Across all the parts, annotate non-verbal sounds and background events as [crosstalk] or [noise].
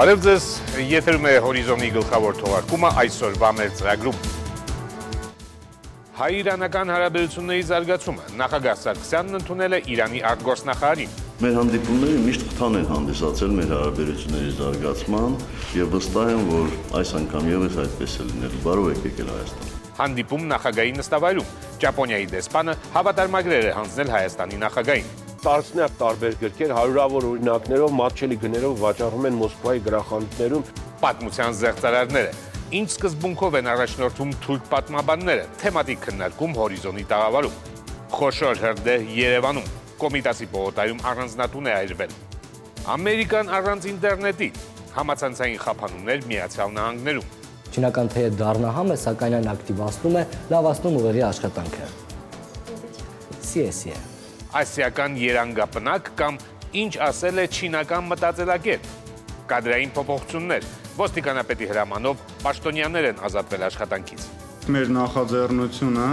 Բարև ձեզ, եթերում է հորիզոնի գլխավոր թողարկումը այսօրվա մեր ծրագրում։ Հայ-իրանական հարաբերությունների զարգացումը. Նախագահ Սարգսյանն ընդունել է Իրանի արտգործնախարարին։ Մեր հանդիպումները միշտ խթան են հանդիսացել մեր հարաբերությունների զարգացման եւ վստահ եմ, որ այս անգամ եւս այդպես է լինելու։ Բարով եք եկել Հայաստան։ Հանդիպում նախագահի նստավայրում Ճապոնիայի դեսպանը հավատարմագրեր է հանձնել Հայաստանի նախագահին տասնյակ տարբեր գրքեր հարյուրավոր օրինակներով, մատչելի գներով վաճառվում են Մոսկվայի գրախանութներում։ Պատմության զեղծարարները ինչ սկզբունքով են առաջնորդում թուրք պատմաբանները, թեմատիկ քննարկում հորիզոնի տաղավարում։ Խոշոր հրդե Երևանում, Կոմիտասի պողոտայում առանձնատուն է այրվել։ Ամերիկան առանց ինտերնետի, համացանցային խափանումներ Միացյալ Նահանգներում։ Չինական թեյը դառնահամ է, սակայն այն ակտիվացնում է, լավացնում ուղերի աշխատանքը։ Սիեսիե ասիական երանգապնակ կամ ինչ ասել է չինական մտածելակերպ։ Կադրային փոփոխություններ, ոստիկանապետի հրամանով պաշտոնյաներ են ազատվել աշխատանքից։ Մեր նախաձեռնությունը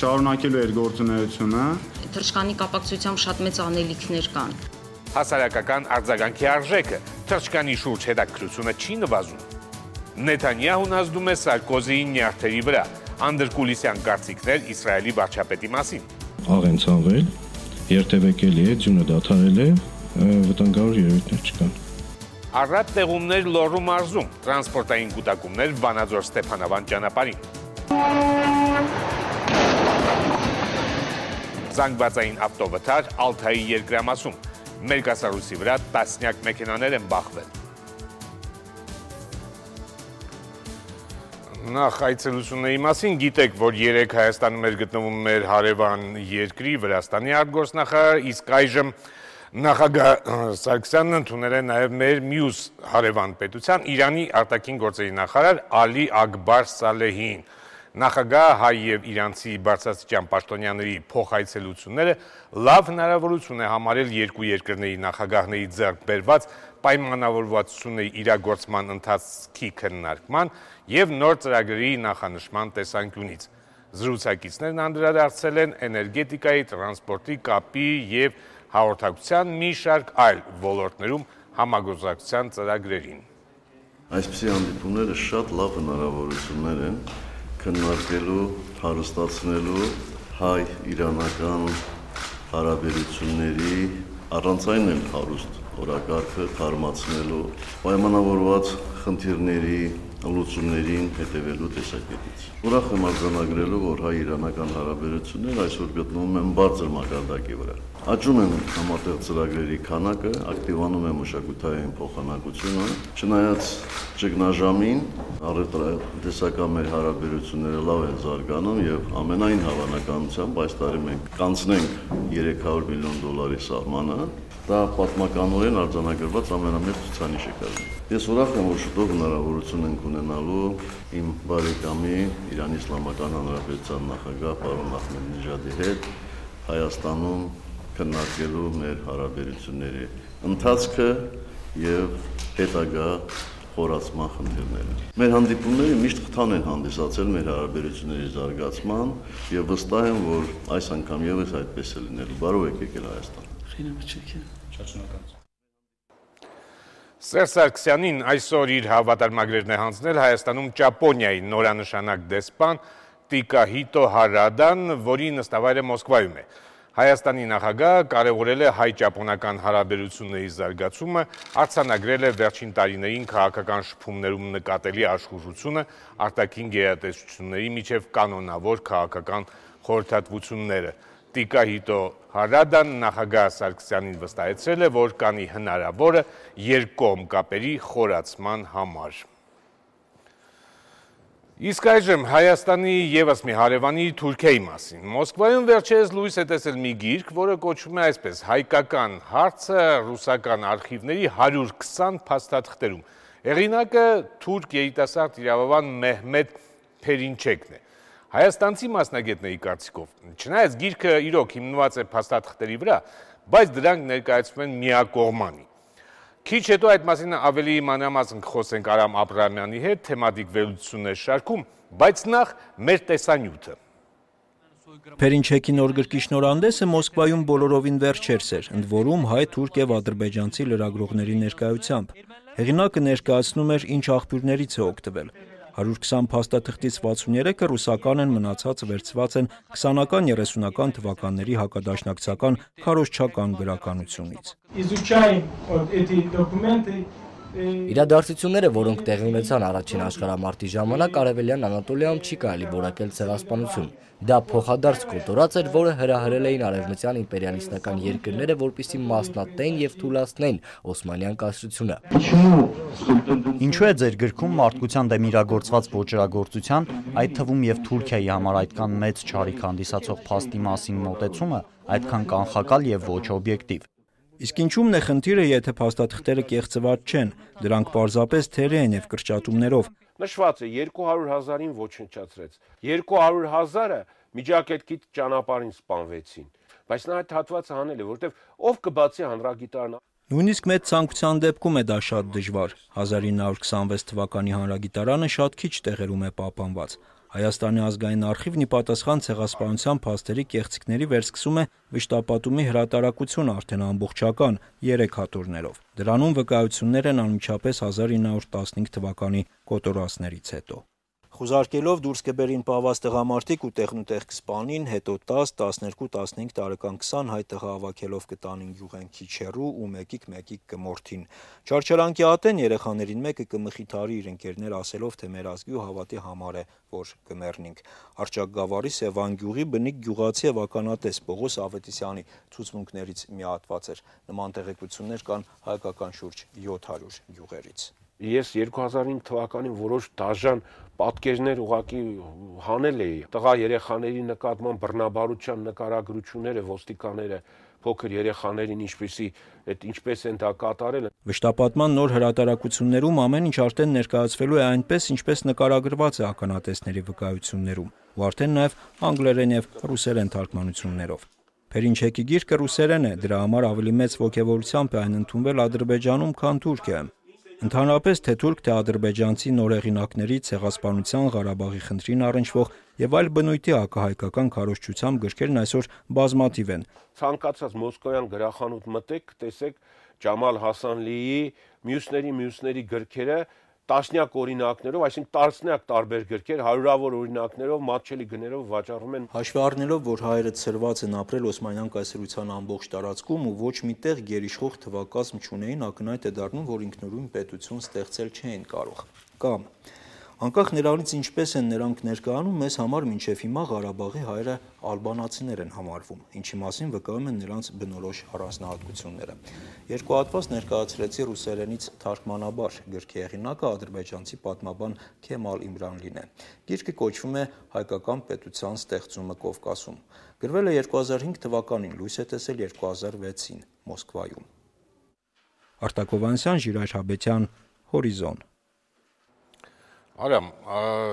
շարունակելու էր գործունեությունը։ Թրջկանի կապակցությամբ շատ մեծ անելիքներ կան։ Հասարակական արձագանքի արժեքը. Թրջկանի շուրջ հետաքրությունը չի նվազում։ Նեթանյահուն ազդում է Սարկոզիի նյարդերի վրա։ Անդրկուլիսյան կարծիքներ Իսրայելի վարչապետի մասին աղ են ցանվել, երթևեկելի է, ձյունը դադարել է, վտանգավոր երևույթներ չկան։ Առատ տեղումներ Լոռու մարզում, տրանսպորտային կուտակումներ Վանաձոր Ստեփանավան ճանապարհին։ Զանգվածային ավտովթար Ալթայի երկրամասում։ Մերկասարուսի վրա տասնյակ մեքենաներ են բախվել։ Նախ այցելությունների մասին գիտեք, որ երեք Հայաստանում էր գտնվում մեր հարևան երկրի Վրաստանի արտգործնախարար, իսկ այժմ նախագահ Սարգսյանն ընդունել է նաև մեր մյուս հարևան պետության Իրանի արտաքին գործերի նախարար Ալի Ակբար Սալեհին։ Նախագահ հայ եւ իրանցի բարձրաստիճան պաշտոնյաների փոխայցելությունները լավ հնարավորություն է համարել երկու երկրների նախագահների ձեռք բերված պայմանավորվածությունների իրագործման ընթացքի քննարկման եւ նոր ծրագրերի նախանշման տեսանկյունից։ Զրուցակիցներն անդրադարձել են էներգետիկայի, տրանսպորտի, կապի եւ հաղորդակցության մի շարք այլ ոլորտներում համագործակցության ծրագրերին։ Այսպիսի հանդիպումները շատ լավ հնարավորություններ են քննարկելու, հարստացնելու հայ-իրանական հարաբերությունների առանց այն էլ հարուստ օրակարգը թարմացնելու պայմանավորված խնդիրների լուծումներին հետևելու տեսակետից։ Ուրախ եմ արձանագրելու, որ հայ-իրանական հարաբերությունները այսօր գտնվում են բարձր մակարդակի վրա։ Աճում են համատեղ ծրագրերի քանակը, ակտիվանում է մշակութային փոխանակությունը, չնայած ճգնաժամին առևտրատեսական մեր հարաբերությունները լավ են զարգանում եւ ամենայն հավանականությամբ այս տարի մենք կանցնենք 300 միլիոն դոլարի սահմանը, Դա պատմականորեն արձանագրված ամենամեծ ցուցանիշը կազմի։ Ես ուրախ եմ, որ շուտով հնարավորություն ենք ունենալու իմ բարեկամի Իրանի Իսլամական Հանրապետության նախագահ պարոն Ախմեդնիժադի հետ Հայաստանում քննարկելու մեր հարաբերությունների ընթացքը եւ հետագա խորացման խնդիրները։ Մեր հանդիպումները միշտ խթան են հանդիսացել մեր հարաբերությունների զարգացման եւ վստահ եմ, որ այս անգամ եւս այդպես է լինելու։ Բարով եք եկել Հայաստան։ Խինավիճակի Շատ շնորհակալ։ Սերժ Սարգսյանին այսօր իր հավատարմագրերն է հանձնել Հայաստանում Ճապոնիայի նորանշանակ դեսպան Տիկահիտո Հարադան, որի նստավայրը Մոսկվայում է։ Հայաստանի նախագահ կարևորել է հայ-ճապոնական հարաբերությունների զարգացումը, արձանագրել է վերջին տարիներին քաղաքական շփումներում նկատելի աշխուժությունը, արտաքին գերատեսչությունների միջև կանոնավոր քաղաքական խորհրդատվությունները։ Տիկահիտո Հարադան նախագահ Սարգսյանին վստահեցրել է, որ կանի հնարավորը երկկողմ կապերի խորացման համար։ Իսկ այժմ Հայաստանի եւս մի հարևանի Թուրքիայի մասին։ Մոսկվայում վերջերս լույս է տեսել մի գիրք, որը կոչվում է այսպես՝ հայկական հարցը ռուսական արխիվների 120 փաստաթղթերում։ Հեղինակը թուրք երիտասարդ իրավաբան Մեհմեդ Փերինչեկն է։ Հայաստանցի մասնագետների կարծիքով, չնայած գիրքը իրոք հիմնված է փաստաթղթերի վրա, բայց դրանք ներկայացվում են միակողմանի։ Քիչ հետո այդ մասին ավելի մանրամասն կխոսենք Արամ Աբրահամյանի հետ թեմատիկ վերլուծություններ շարքում, բայց նախ մեր տեսանյութը։ Փերինչեկի նոր գրքի շնորհանդեսը Մոսկվայում բոլորովին վերջերս էր, ընդ որում հայ, թուրք եւ ադրբեջանցի լրագրողների ներկայությամբ։ Հեղինակը ներկայացնում էր ինչ աղբյուրներից է օգտվել։ 120 փաստաթղթից 63-ը ռուսական են, մնացածը վերցված են 20-ական 30-ական թվականների հակադաշնակցական քարոզչական գրականությունից։ Իրադարձությունները, որոնք տեղի ունեցան առաջին աշխարհամարտի ժամանակ, արևելյան Անատոլիայում չի կարելի որակել ցեղասպանություն։ Դա փոխադարձ կոտորած էր, որը հրահրել էին արևմտյան իմպերիալիստական երկրները, որպիսի մասնատեն եւ թուլացնեն Օսմանյան կայսրությունը։ Ինչու է ձեր գրքում մարդկության դեմ իրագործված ոչրագործության, այդ թվում եւ Թուրքիայի համար այդքան մեծ ճարիք հանդիսացող փաստի մասին մոտեցումը այդքան կանխակալ եւ ոչ օբյեկտիվ։ Իսկ ինչու՞մն է խնդիրը, եթե փաստաթղթերը կեղծված չեն, դրանք պարզապես թերի են եւ կրճատումներով։ Նշված է 200.000-ին ոչնչացրեց։ 200.000-ը միջակետքից ճանապարհին սպանվեցին։ Բայց նա այդ հատվածը հանել է, որովհետեւ ով կբացի հանրագիտարան Նույնիսկ մեծ ցանկության դեպքում է դա շատ դժվար։ 1926 թվականի հանրագիտարանը շատ քիչ տեղերում է պահպանված։ Հայաստանի ազգային արխիվն ի պատասխան ցեղասպանության փաստերի կեղծիքների վերսկսում է վշտապատումի հրատարակություն արդեն ամբողջական 3 հատորներով։ Դրանում վկայություններ են անմիջապես 1915 թվականի կոտորածներից հետո խուզարկելով դուրս կբերին պահված տղամարդիկ ու տեղնուտեղ կսպանին, հետո 10, 12, 15 տարեկան 20 հայ տղա հավաքելով կտանին գյուղեն քիչ հեռու ու մեկիկ մեկիկ կմորթին։ Չարչարանքի ատեն երեխաներին մեկը կմխիթարի իր ընկերներ ասելով, թե մեր ազգի ու հավատի համար է, որ կմեռնինք։ Արճակ գավառի Սևան գյուղի բնիկ գյուղացի եւ ականատես Պողոս Ավետիսյանի ցուցմունքներից մի հատված էր։ Նման տեղեկություններ կան հայկական շուրջ 700 գյուղերից ես 2005 թվականին որոշ դաժան պատկերներ ուղակի հանել էի տղա երեխաների նկատմամբ բռնաբարության նկարագրությունները ոստիկանները փոքր երեխաներին ինչպեսի այդ ինչպես են դա կատարել Վշտապատման նոր հրատարակություններում ամեն ինչ արդեն ներկայացվելու է այնպես ինչպես նկարագրված է ականատեսների վկայություններում ու արդեն նաև անգլերեն եւ ռուսերեն թարգմանություններով Փերինչեկի գիրքը ռուսերեն է, դրա համար ավելի մեծ ողջավորությամբ է այն ընդունվել Ադրբեջանում, քան Թուրքիայում։ Ընդհանրապես թե թուրք, թե ադրբեջանցի նորեղինակների ցեղասպանության Ղարաբաղի խնդրին առնչվող եւ այլ բնույթի հակահայկական քարոշչությամբ գրքերն այսօր բազմաթիվ են։ Ցանկացած մոսկովյան գրախանութ մտեք, տեսեք Ջամալ Հասանլիի, մյուսների մյուսների գրքերը տասնյակ օրինակներով, այսինքն տասնյակ տարբեր գրքեր, հարյուրավոր օրինակներով, մատչելի գներով վաճառվում են։ Հաշվի առնելով, որ հայերը ծրված են ապրել Օսմանյան կայսրության ամբողջ տարածքում ու ոչ միտեղ գերիշխող թվակազմ չունեին, ակնհայտ է դառնում, որ ինքնուրույն պետություն ստեղծել չէին կարող։ Կամ Անկախ նրանից ինչպես են նրանք ներկայանում, մեզ համար մինչև հիմա Ղարաբաղի հայերը ալբանացիներ են համարվում, ինչի մասին վկայում են նրանց բնորոշ առանձնահատկությունները։ Երկու հատված ներկայացրեցի ռուսերենից թարգմանաբար. Գրքի հեղինակը ադրբեջանցի պատմաբան Քեմալ Իմրանլին է։ Գիրքը կոչվում է Հայկական պետության ստեղծումը Կովկասում։ Գրվել է 2005 թվականին, լույս է տեսել 2006-ին Մոսկվայում։ Արտակովանյան, Ժիրայր Հաբետյան, Հորիզոն Արամ,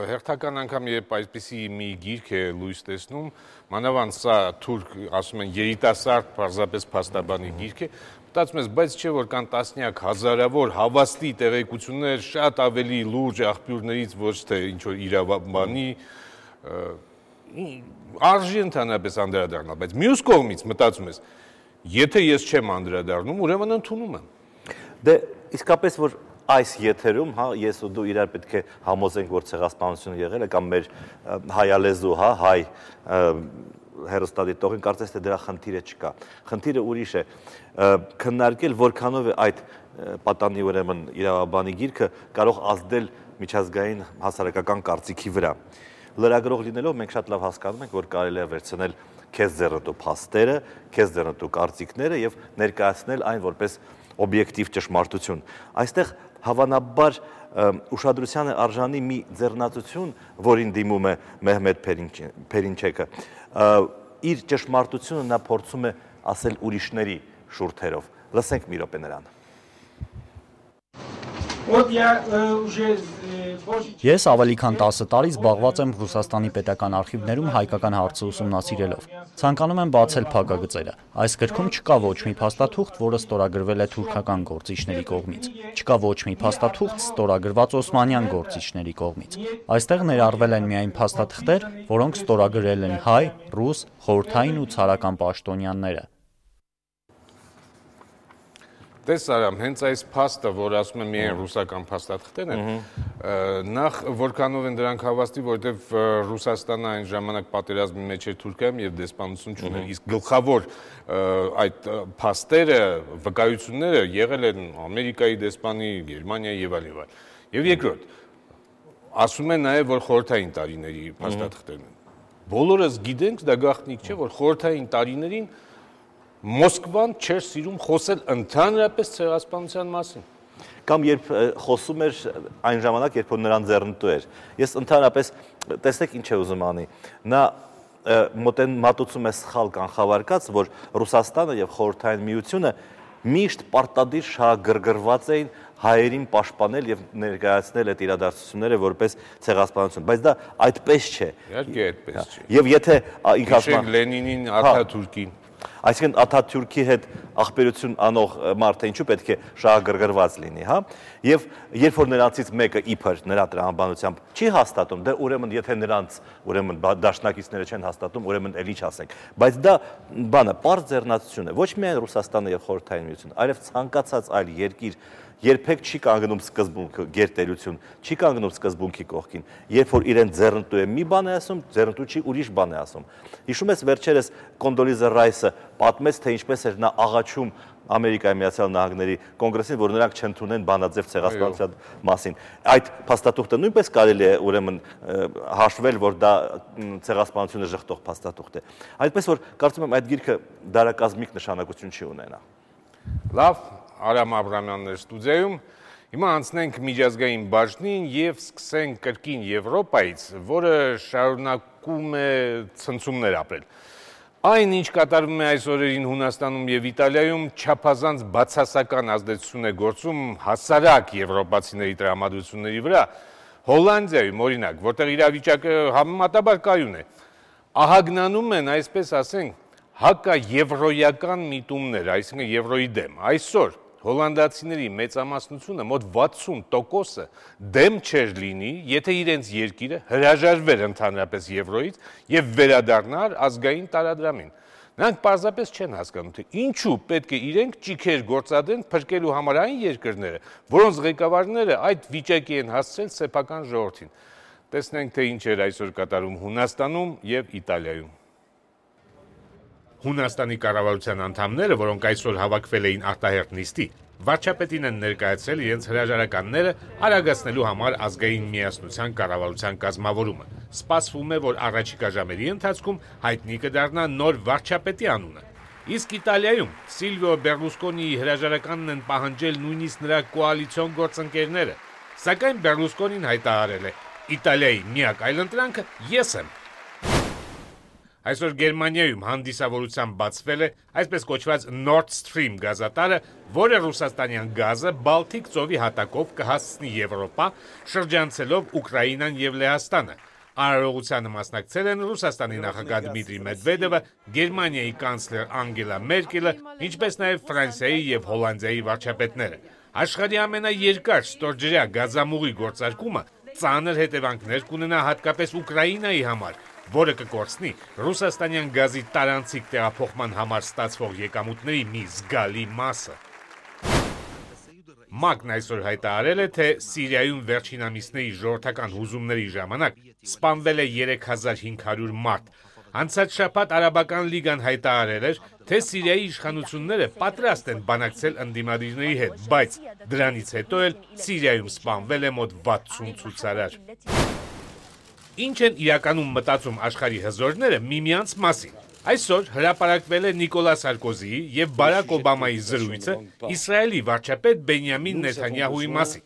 հերթական անգամ երբ այսպիսի մի գիրք է լույս տեսնում, մանավանդ սա թուրք, ասում են, երիտասարդ պարզապես փաստաբանի գիրք է, մտածում ես, բայց չէ որ կան տասնյակ հազարավոր հավաստի տեղեկություններ շատ ավելի լուրջ աղբյուրներից ոչ թե ինչ որ իրավաբանի արժի ընդհանրապես անդրադառնալ, բայց մյուս կողմից մտածում ես, եթե ես չեմ անդրադառնում, ուրեմն ընդունում եմ։ Դե իսկապես որ այս եթերում, հա, ես ու դու իրար պետք է համոզենք, որ ցեղասպանությունը եղել է կամ մեր հայալեզու, հա, հայ հերոստատիտողին կարծես թե դրա խնդիրը չկա։ Խնդիրը ուրիշ է քննարկել որքանով է այդ պատանի ուրեմն իրավաբանի գիրքը կարող ազդել միջազգային հասարակական կարծիքի վրա։ Լրագրող լինելով մենք շատ լավ հասկանում ենք, որ կարելի է վերցնել քեզ ձեռնտու փաստերը, քեզ ձեռնտու կարծիքները եւ ներկայացնել այն որպես օբյեկտիվ ճշմարտություն։ Այստեղ հավանաբար ուշադրության է արժանի մի ձեռնացություն, որին դիմում է Մեհմեդ Փերինչեկը։ Իր ճշմարտությունը նա փորձում է ասել ուրիշների շուրթերով։ Լսենք մի րոպե նրան։ Ես ավելի քան 10 տարի զբաղված եմ Ռուսաստանի պետական արխիվներում հայկական հարցը ուսումնասիրելով։ Ցանկանում եմ բացել փակագծերը։ Այս գրքում չկա ոչ մի փաստաթուղթ, որը ստորագրվել է թուրքական գործիչների կողմից։ Չկա ոչ մի փաստաթուղթ ստորագրված Օսմանյան գործիչների կողմից։ Այստեղ ներառվել են միայն փաստաթղթեր, որոնք ստորագրել են հայ, ռուս, խորթային ու ցարական պաշտոնյաները։ Տես Արամ, հենց այս փաստը, որ ասում եմ միայն ռուսական փաստաթղթեր են, նախ որքանով են դրանք հավաստի, որովհետև Ռուսաստանը այն ժամանակ պատերազմի մեջ էր Թուրքիայում եւ դեսպանություն չուներ։ Իսկ գլխավոր այդ փաստերը, վկայությունները եղել են Ամերիկայի դեսպանի, Գերմանիայի եւ այլ եւ այլ։ Եվ երկրորդ, ասում են նաեւ, որ խորթային տարիների փաստաթղթերն են։ Բոլորս գիտենք, դա գաղտնիք չէ, որ խորթային տարիներին Մոսկվան չէր սիրում խոսել ընդհանրապես ցեղասպանության մասին կամ երբ խոսում էր այն ժամանակ, երբ որ նրան ձեռնտու էր։ Ես ընդհանրապես տեսեք ինչ է ուզում անի։ Նա մոտեն մատուցում է սխալ կանխավարկած, որ Ռուսաստանը եւ Խորհրդային Միությունը միշտ պարտադիր շահագրգռված էին հայերին պաշտպանել եւ ներկայացնել այդ իրադարձությունները որպես ցեղասպանություն, բայց դա այդպես չէ։ Իհարկե այդպես չէ։ Եվ եթե ինք ասում են Լենինին, Աթաթուրքին, Այսինքն Աթաթյուրքի հետ ախբերություն անող մարդը ինչու պետք է շահագրգռված լինի, հա? Եվ երբ որ նրանցից մեկը իբր նրա տրամաբանությամբ չի հաստատում, դե ուրեմն եթե նրանց ուրեմն դաշնակիցները չեն հաստատում, ուրեմն էլ ինչ ասենք։ Բայց դա բանը པարզ ձեռնացություն է, ոչ միայն Ռուսաստանը եւ Խորհրդային Միությունը, այլև ցանկացած այլ երկիր երբեք չի կանգնում սկզբունքը գերտերություն, չի կանգնում սկզբունքի կողքին։ Երբ որ իրեն ձեռնտու է մի բան է ասում, ձեռնտու չի ուրիշ բան է ասում։ Հիշում ես վերջերս Կոնդոլիզա Ռայսը պատմեց, թե ինչպես էր նա աղաչում Ամերիկայի Միացյալ Նահանգների կոնգրեսին, որ նրանք չընդունեն բանաձև ցեղասպանության մասին։ Այդ փաստաթուղթը նույնպես կարելի է ուրեմն հաշվել, որ դա ցեղասպանությունը շղթող փաստաթուղթ է։ Այդպես որ կարծում եմ այդ գիրքը դարակազմիկ նշանակություն չի ունենա։ Լավ, Արամ Աբրամյաններ ստուդիայում։ Հիմա անցնենք միջազգային բաժնին եւ սկսենք կրկին Եվրոպայից, որը շարունակում է ցնցումներ ապրել։ Այն, ինչ կատարվում է այս օրերին Հունաստանում եւ Իտալիայում, չափազանց բացասական ազդեցություն է գործում հասարակ եվրոպացիների տրամադրությունների վրա։ Հոլանդիայում, օրինակ, որտեղ իրավիճակը համեմատաբար կայուն է, ահագնանում են, այսպես ասենք, հակաեվրոյական միտումներ, այսինքն եվրոյի դեմ։ Այսօր հոլանդացիների մեծամասնությունը մոտ 60%-ը դեմ չէր լինի, եթե իրենց երկիրը հրաժարվեր ընդհանրապես եվրոյից եւ վերադառնար ազգային տարադրամին։ Նրանք պարզապես չեն հասկանում, թե ինչու պետք է իրենք ճիքեր գործադրեն փրկելու համար այն երկրները, որոնց ղեկավարները այդ վիճակի են հասցրել սեփական ժողովրդին։ Տեսնենք, թե ինչ էր այսօր կատարում Հունաստանում եւ Իտալիայում։ Հունաստանի կառավարության անդամները, որոնք այսօր հավաքվել էին արտահերտ նիստի, վարչապետին են ներկայացրել իրենց հրաժարականները արագացնելու համար ազգային միասնության կառավարության կազմավորումը։ Սպասվում է, որ առաջիկա ժամերի ընթացքում հայտնի կդառնա նոր վարչապետի անունը։ Իսկ Իտալիայում Սիլվիո Բերլուսկոնիի հրաժարականն են պահանջել նույնիսկ նրա կոալիցիոն գործընկերները, սակայն Բերլուսկոնին հայտարարել է. Իտալիայի միակ այլընտրանքը ես եմ Այսօր Գերմանիայում հանդիսավորությամբ բացվել է այսպես կոչված Nord Stream գազատարը, որը ռուսաստանյան գազը Բալթիկ ծովի հատակով կհասցնի Եվրոպա, շրջանցելով Ուկրաինան եւ Լեհաստանը։ Արարողությանը մասնակցել են Ռուսաստանի նախագահ Դմիտրի Մեդվեդևը, Գերմանիայի կանցլեր Անգելա Մերկելը, ինչպես նաև Ֆրանսիայի եւ Հոլանդիայի վարչապետները։ Աշխարհի ամենաերկար ստորջրյա գազամուղի գործարկումը ծանր հետևանքներ կունենա հատկապես Ուկրաինայի համար, որը կկորցնի ռուսաստանյան գազի տարանցիկ տեղափոխման համար ստացվող եկամուտների մի զգալի մասը։ ՄԱԿ-ն այսօր հայտարարել է, թե Սիրիայում վերջին ամիսների ժողովրդական հուզումների ժամանակ սպանվել է 3500 մարդ։ Անցած շաբաթ Արաբական լիգան հայտարարել էր, թե Սիրիայի իշխանությունները պատրաստ են բանակցել ընդդիմադիրների հետ, բայց դրանից հետո էլ Սիրիայում սպանվել է մոտ 60 ցուցարար։ Ինչ են իրականում մտածում աշխարհի հզորները միմյանց մասին։ Այսօր հրապարակվել է Նիկոլա Սարկոզիի եւ Բարակ Օբամայի զրույցը Իսրայելի վարչապետ Բենյամին Նեթանյահուի մասին։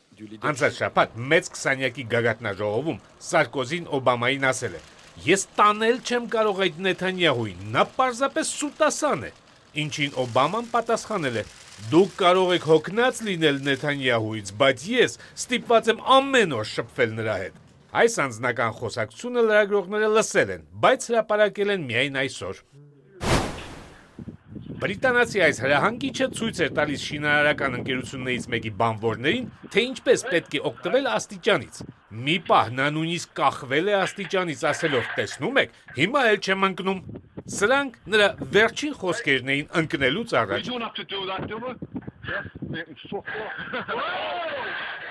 Անցած շաբաթ մեծ 20-յակի գագաթնաժողովում Սարկոզին Օբամային ասել է. Ես տանել չեմ կարող այդ Նեթանյահուին, նա պարզապես սուտասան է։ Ինչին Օբաման պատասխանել է. Դուք կարող եք հոգնած լինել Նեթանյահուից, բայց ես ստիպված եմ ամեն օր շփվել նրա հետ։ Այս անձնական խոսակցությունը լրագրողները լսել են, բայց հրապարակել են միայն այսօր։ Բրիտանացի այս հրահանգիչը ցույց էր տալիս շինարարական ընկերություններից մեկի բանվորներին, թե ինչպես պետք է օգտվել աստիճանից։ Մի պահ նա նույնիսկ կախվել է աստիճանից, ասելով. «Տեսնում եք, հիմա էլ չեմ ընկնում»։ Սրանք նրա վերջին խոսքերն էին ընկնելուց առաջ։ [laughs]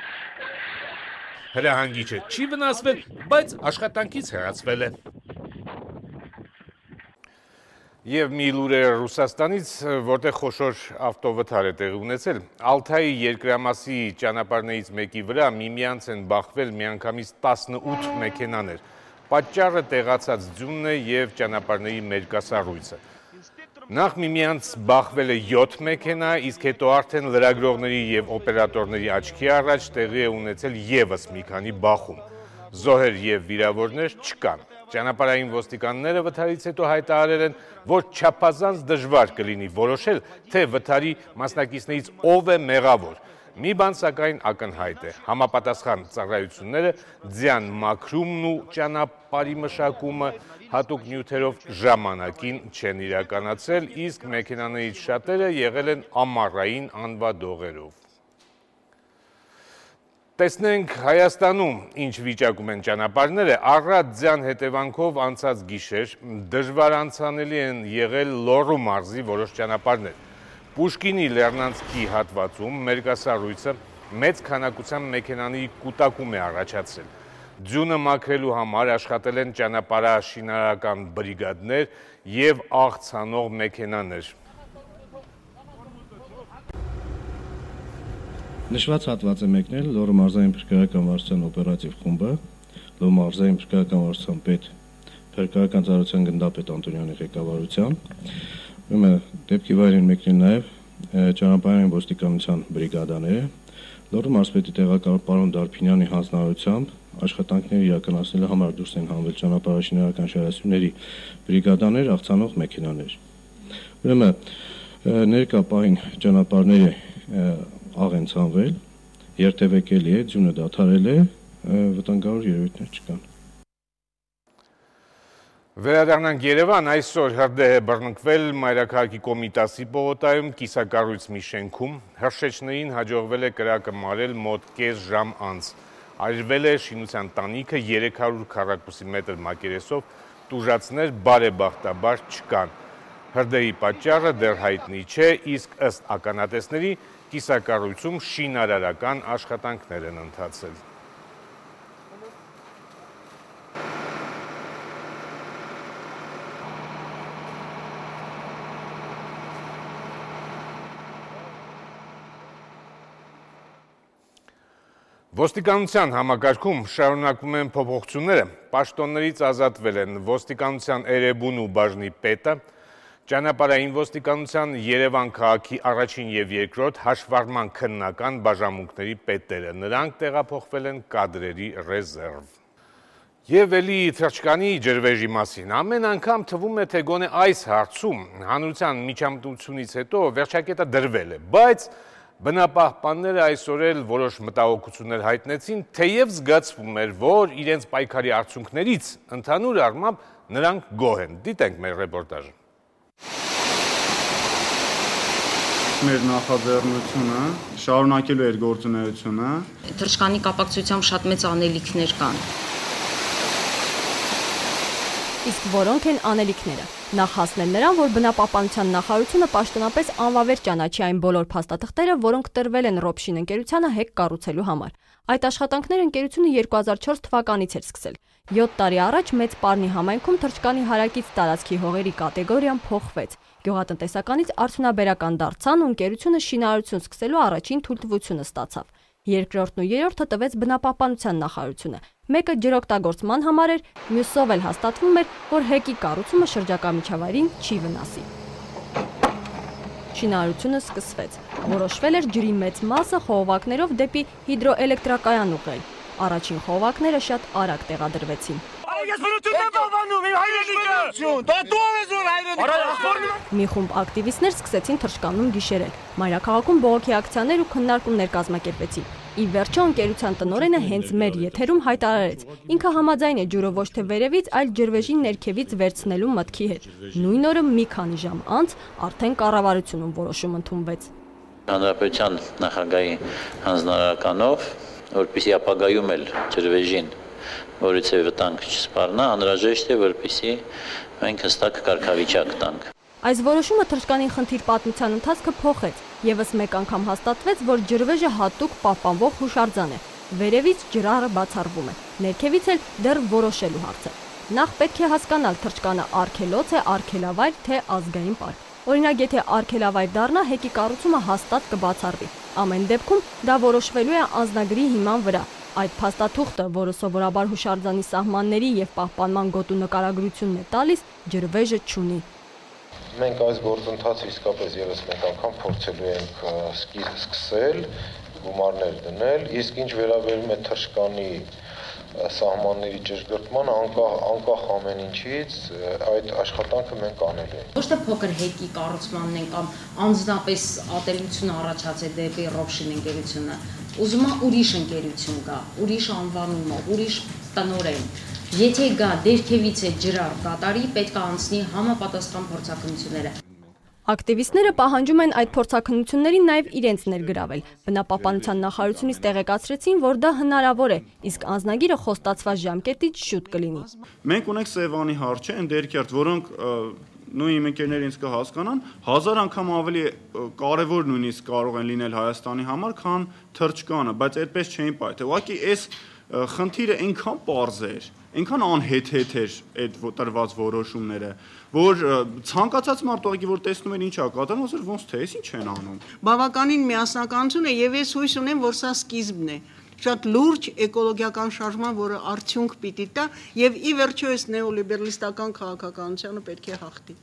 Հրահանգիչը չի վնասվել, բայց աշխատանքից հեռացվել է։ Եվ մի լուրեր Ռուսաստանից, որտեղ խոշոր ավտովթար է տեղի ունեցել, Ալթայի երկրամասի ճանապարհներից մեկի վրա միմյանց են բախվել միանգամից 18 մեքենաներ։ Պատճառը տեղացած ձյունն է եւ ճանապարհների մերկասառույցը։ Նախ միմյանց բախվել է 7 մեքենա, իսկ հետո արդեն լրագրողների եւ օպերատորների աչքի առաջ տեղի է ունեցել եւս մի քանի բախում։ Զոհեր եւ վիրավորներ չկան։ Ճանապարհային ոստիկանները վթարից հետո հայտարարել են, որ չափազանց դժվար կլինի որոշել, թե վթարի մասնակիցներից ով է մեղավոր։ Մի բան սակայն ակնհայտ է։ Համապատասխան ծառայությունները ձյան մաքրումն ու ճանապարհի մշակումը հատուկ նյութերով ժամանակին չեն իրականացել, իսկ մեքենաներից շատերը եղել են ամառային անվադողերով։ Տեսնենք Հայաստանում ինչ վիճակում են ճանապարհները, առատ ձյան հետևանքով անցած գիշեր դժվար անցանելի են եղել Լոռու մարզի որոշ ճանապարհներ։ Պուշկինի Լեռնանցքի հատվածում մերկասառույցը մեծ քանակությամբ մեքենաների կուտակում է առաջացել։ Ձյունը մաքրելու համար աշխատել են ճանապարհաշինարական բրիգադներ եւ աղցանող մեքենաներ։ Նշված հատված է մեկնել Լոռու մարզային փրկարարական վարչության օպերատիվ խումբը, Լոռու մարզային փրկարարական վարչության պետ փրկարարական ծառայության գնդապետ Անտոնյանի ղեկավարությամբ։ Ուրեմն դեպքի վայրին մեկնել նաև ճանապարհային ոստիկանության բրիգադաները, Լոռու մարզպետի տեղակալ պարոն Դարփինյանի հանձնարարությամբ աշխատանքներ իրականացնելու համար դուրս են հանվել ճանապարհաշինարական շարասյունների բրիգադաներ, աղցանող մեքենաներ։ Ուրեմն ներկա պահին ճանապարհները աղ են ցանվել, երթևեկելի է, ձյունը դադարել է, վտանգավոր երևույթներ չկան։ Վերադառնանք Երևան, այսօր հրդեհ է բռնկվել Մայրաքաղաքի Կոմիտասի պողոտայում կիսակառույց մի շենքում։ Հրշեջներին հաջողվել է կրակը մարել մոտ կես ժամ անց։ Այրվել է շինության տանիքը 300 քառակուսի մետր մակերեսով, տուժածներ բարեբախտաբար չկան։ Հրդեհի պատճառը դեռ հայտնի չէ, իսկ ըստ ականատեսների կիսակառույցում շինարարական աշխատանքներ են ընթացել։ Ոստիկանության համակարգում շարունակվում են փոփոխությունները։ Պաշտոններից ազատվել են ոստիկանության Էրեբուն ու բաժնի պետը, Ճանապարհային ոստիկանության Երևան քաղաքի առաջին եւ երկրորդ հաշվառման քննական բաժամունքների պետերը։ Նրանք տեղափոխվել են կադրերի ռեզերվ։ Եվ էլի թրջկանի ջրվեժի մասին. Ամեն անգամ թվում է, թե գոնե այս հարցում հանրության միջամտությունից հետո վերջակետը դրվել է, բայց բնապահպանները այսօր էլ որոշ մտահոգություններ հայտնեցին, թեև զգացվում էր, որ իրենց պայքարի արդյունքներից ընդհանուր առմամբ նրանք գոհ են։ Դիտենք մեր ռեպորտաժը մեր նախաձեռնությունը շարունակելու էր գործունեությունը։ Թրջկանի կապակցությամբ շատ մեծ անելիքներ կան։ Իսկ որոնք են անելիքները։ Նախ հասնել նրան, որ բնապահպանության նախարարությունը պաշտոնապես անվավեր ճանաչի այն բոլոր փաստաթղթերը, որոնք տրվել են Ռոբշին ընկերությանը հեկ կառուցելու համար։ Այդ աշխատանքները ընկերությունը 2004 թվականից էր սկսել։ 7 տարի առաջ մեծ Պարնի համայնքում թրջկանի հարակից տարածքի հողերի կատեգորիան փոխվեց։ Գյուղատնտեսականից արդյունաբերական դարձան ու ընկերությունը շինարարություն սկսելու առաջին թույլտվությունը ստացավ։ Երկրորդն ու երրորդը տվեց բնապահպանության նախարարությունը։ Մեկը ջրօգտագործման համար էր, մյուսով էլ հաստատվում էր, որ հեկի կառուցումը շրջակա միջավայրին չի վնասի։ Շինարարությունը սկսվեց։ Որոշվել էր ջրի մեծ մասը խողովակներով դեպի հիդրոէլեկտրակայան ուղղել։ Առաջին խողովակները շատ արագ տեղադրվեցին։ ես բնությունն եմ բավանում, իմ հայրենիքը։ Դա դու ես որ հայրենիքը։ Մի խումբ ակտիվիստներ սկսեցին թրջկանում գիշերել։ Մայրաքաղաքում բողոքի ակցիաներ ու քննարկումներ կազմակերպեցին։ Ի վերջո ընկերության տնորենը հենց մեր եթերում հայտարարեց. ինքը համաձայն է ջուրը ոչ թե վերևից, այլ ջրվեժին ներքևից վերցնելու մտքի հետ։ Նույն օրը մի քանի ժամ անց արդեն կառավարությունում որոշում ընդունվեց։ Հանրապետության նախագահի հանձնարարականով, որպեսի ապագայում էլ ջրվեժին որից է վտանգ չսպառնա, անհրաժեշտ է, որպեսի մենք հստակ կարգավիճակ տանք։ Այս որոշումը թրջկանի խնդիր պատմության ընթացքը փոխեց։ Եվս մեկ անգամ հաստատվեց, որ ջրվեժը հատուկ պահպանվող հուշարձան է։ Վերևից ջրառը բացառվում է։ Ներքևից էլ դեռ որոշելու հարց է։ Նախ պետք է հասկանալ թրջկանը արգելոց է, արգելավայր թե ազգային պարկ։ Օրինակ, եթե արգելավայր դառնա, հեկի կառուցումը հաստատ կբացառվի։ Ամեն դեպքում դա որոշվելու է անznագրի հիման վրա։ Այդ փաստաթուղթը, որը սովորաբար հուշարձանի սահմանների եւ պահպանման գոտու նկարագրությունն է տալիս, ջրվեժը չունի։ Մենք այս գործընթացը իսկապես եւս մեկ անգամ փորձելու ենք սկսել, գումարներ դնել, իսկ ինչ վերաբերում է թրշկանի սահմանների ճշգրտմանը անկախ անկախ ամեն ինչից այդ աշխատանքը մենք անելու ենք։ Ոչ թե փոքր հեկի կառուցմանն են կամ անձնապես ատելություն առաջացե դեպի Ռոբշին ընկերությունը։ Ուզում եմ ուրիշ ընկերություն գա, ուրիշ անվանումով, ուրիշ տնորեն։ Եթե գա դերքևից է ջրար կատարի, պետք է անցնի համապատասխան փորձակնությունները։ Ակտիվիստները պահանջում են այդ փորձակնություններին նաև իրենց ներգրավել։ Բնապահպանության նախարարությունից տեղեկացրեցին, որ դա հնարավոր է, իսկ անznագիրը խոստացված ժամկետից շուտ կլինի։ Մենք ունենք Սևանի հարճը, այն դերքերտ, որոնք նույն իմ ընկերները ինձ կհասկանան, հազար անգամ ավելի կարևոր նույնիսկ կարող են լինել Հայաստանի համար, քան թրջկանը, բայց այդպես չէին պայթ։ Ուղղակի այս խնդիրը այնքան པարզ էր, այնքան անհեթեթ էր այդ տրված որոշումները, որ ցանկացած մարդ ուղղակի որ տեսնում էր ինչա կատարում, ասել ոնց թե էս ինչ են անում։ Բավականին միասնականություն է եւ ես հույս ունեմ, որ սա սկիզբն է շատ լուրջ էկոլոգիական շարժման, որը արդյունք պիտի տա եւ ի վերջո այս նեոլիբերալիստական քաղաքականությունը պետք է հաղթի։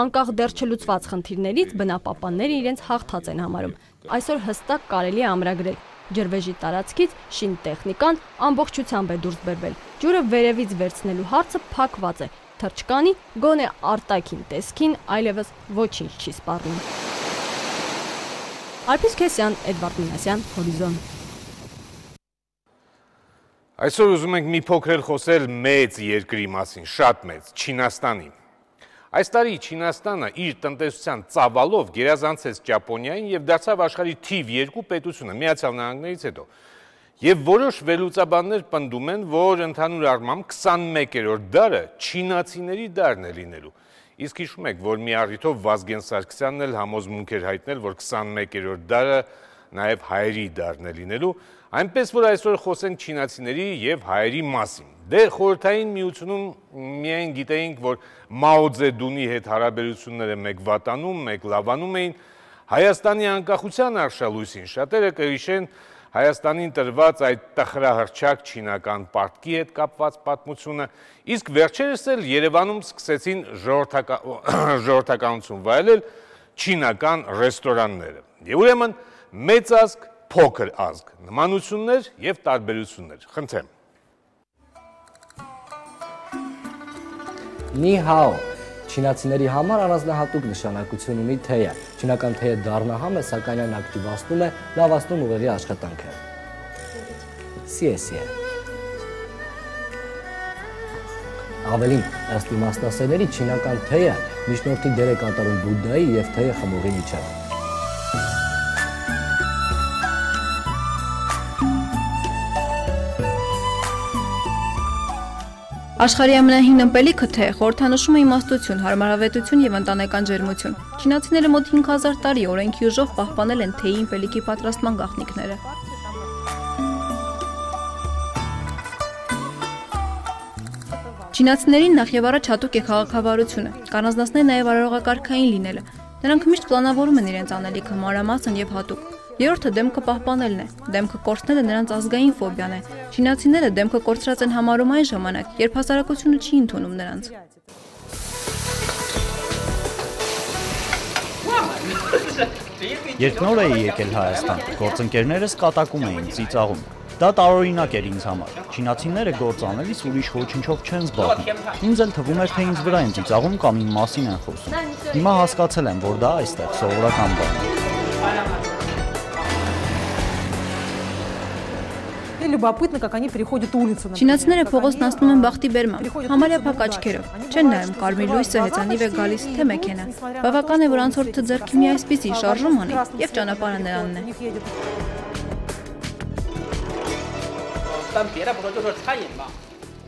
Անկախ դեռ չլուծված խնդիրներից բնապապանները իրենց հաղթած են համարում։ Այսօր հստակ կարելի է ամրագրել ջրվեժի տարածքից շին տեխնիկան ամբողջությամբ է դուրս բերվել։ Ջուրը վերևից վերցնելու հարցը փակված է։ Թրջկանի գոնե արտաքին տեսքին այլևս ոչինչ չի սպառնում։ Արփիս Քեսյան, Էդվարդ Մինասյան, Հորիզոն։ Այսօր ուզում ենք մի փոքր խոսել մեծ երկրի մասին, շատ մեծ, Չինաստանի։ Այս տարի Չինաստանը իր տնտեսության ծավալով գերազանցեց Ճապոնիային եւ դարձավ աշխարհի թիվ 2 պետությունը Միացյալ Նահանգներից հետո։ Եվ որոշ վերլուծաբաններ պնդում են, որ ընդհանուր առմամբ 21-րդ դարը չինացիների դարն է լինելու։ Իսկ հիշում եք, որ մի առիթով Վազգեն Սարգսյանն էլ համոզմունք էր հայտնել, որ 21-րդ դարը նաև հայերի դարն է լինելու, այնպես որ այսօր խոսենք չինացիների եւ հայերի մասին։ Դե խորհրդային միությունում միայն գիտեինք, որ Մաո Ձեդունի հետ հարաբերությունները մեկ վատանում, մեկ լավանում էին Հայաստանի անկախության արշալույսին։ Շատերը կհիշեն Հայաստանին տրված այդ տխրահրճակ չինական պարտքի հետ կապված պատմությունը, իսկ վերջերս էլ Երևանում սկսեցին [coughs] ժողովրդականություն վայելել չինական ռեստորանները։ Եվ ուրեմն մեծ ազգ, փոքր ազգ, նմանություններ եւ տարբերություններ։ Խնդրեմ Նի հաո Չինացիների համար առանձնահատուկ նշանակություն ունի թեյը։ Չինական թեյը դառնահամ է, սակայն այն ակտիվացնում է, լավացնում ուղեղի աշխատանքը։ Սիեսիե։ Ավելին, ըստ իմաստասերների, չինական թեյը միջնորդի դեր է կատարում Բուդդայի եւ թեյը խմողի միջև։ Աշխարհի ամենահին ըմպելիքը թե խորհրդանշում է իմաստություն, հարմարավետություն եւ ընտանեկան ջերմություն։ Չինացիները մոտ 5000 տարի օրենքի ուժով պահպանել են թեյի ըմպելիքի պատրաստման գաղտնիքները։ Չինացիներին նախ եւ առաջ հատուկ է քաղաքավարությունը, կանանձնացնել նաեւ արարողակարգային լինելը։ Նրանք միշտ պլանավորում են իրենց անելիքը մանրամասն եւ հատուկ։ Երրորդը դեմքը պահպանելն է։ Դեմքը կորցնելը նրանց ազգային ֆոբիան է։ Չինացիները դեմքը կորցրած են համարում այն ժամանակ, երբ հասարակությունը չի ընդունում նրանց։ Երբ նոր էի եկել Հայաստան, գործընկերներս կատակում էին, ծիծաղում։ Դա տարօրինակ էր ինձ համար։ Չինացիները գործ անելիս ուրիշ ոչնչով չեն զբաղվում։ Ինձ էլ թվում էր, թե ինձ վրա են ծիծաղում կամ իմ մասին են խոսում։ Հիմա հասկացել եմ, որ դա այստեղ սովորական բան է։ любопытно, как они переходят улицу. Չինացիները փողոցն անցնում են բախտի բերմամբ, համարյա փակ աչքերով։ Չեն նայում կարմիր լույսը հեծանիվ է գալիս թե մեքենա։ Բավական է, որ անցորդը ձեռքի մի այսպիսի շարժում անի եւ ճանապարհը նրանն է։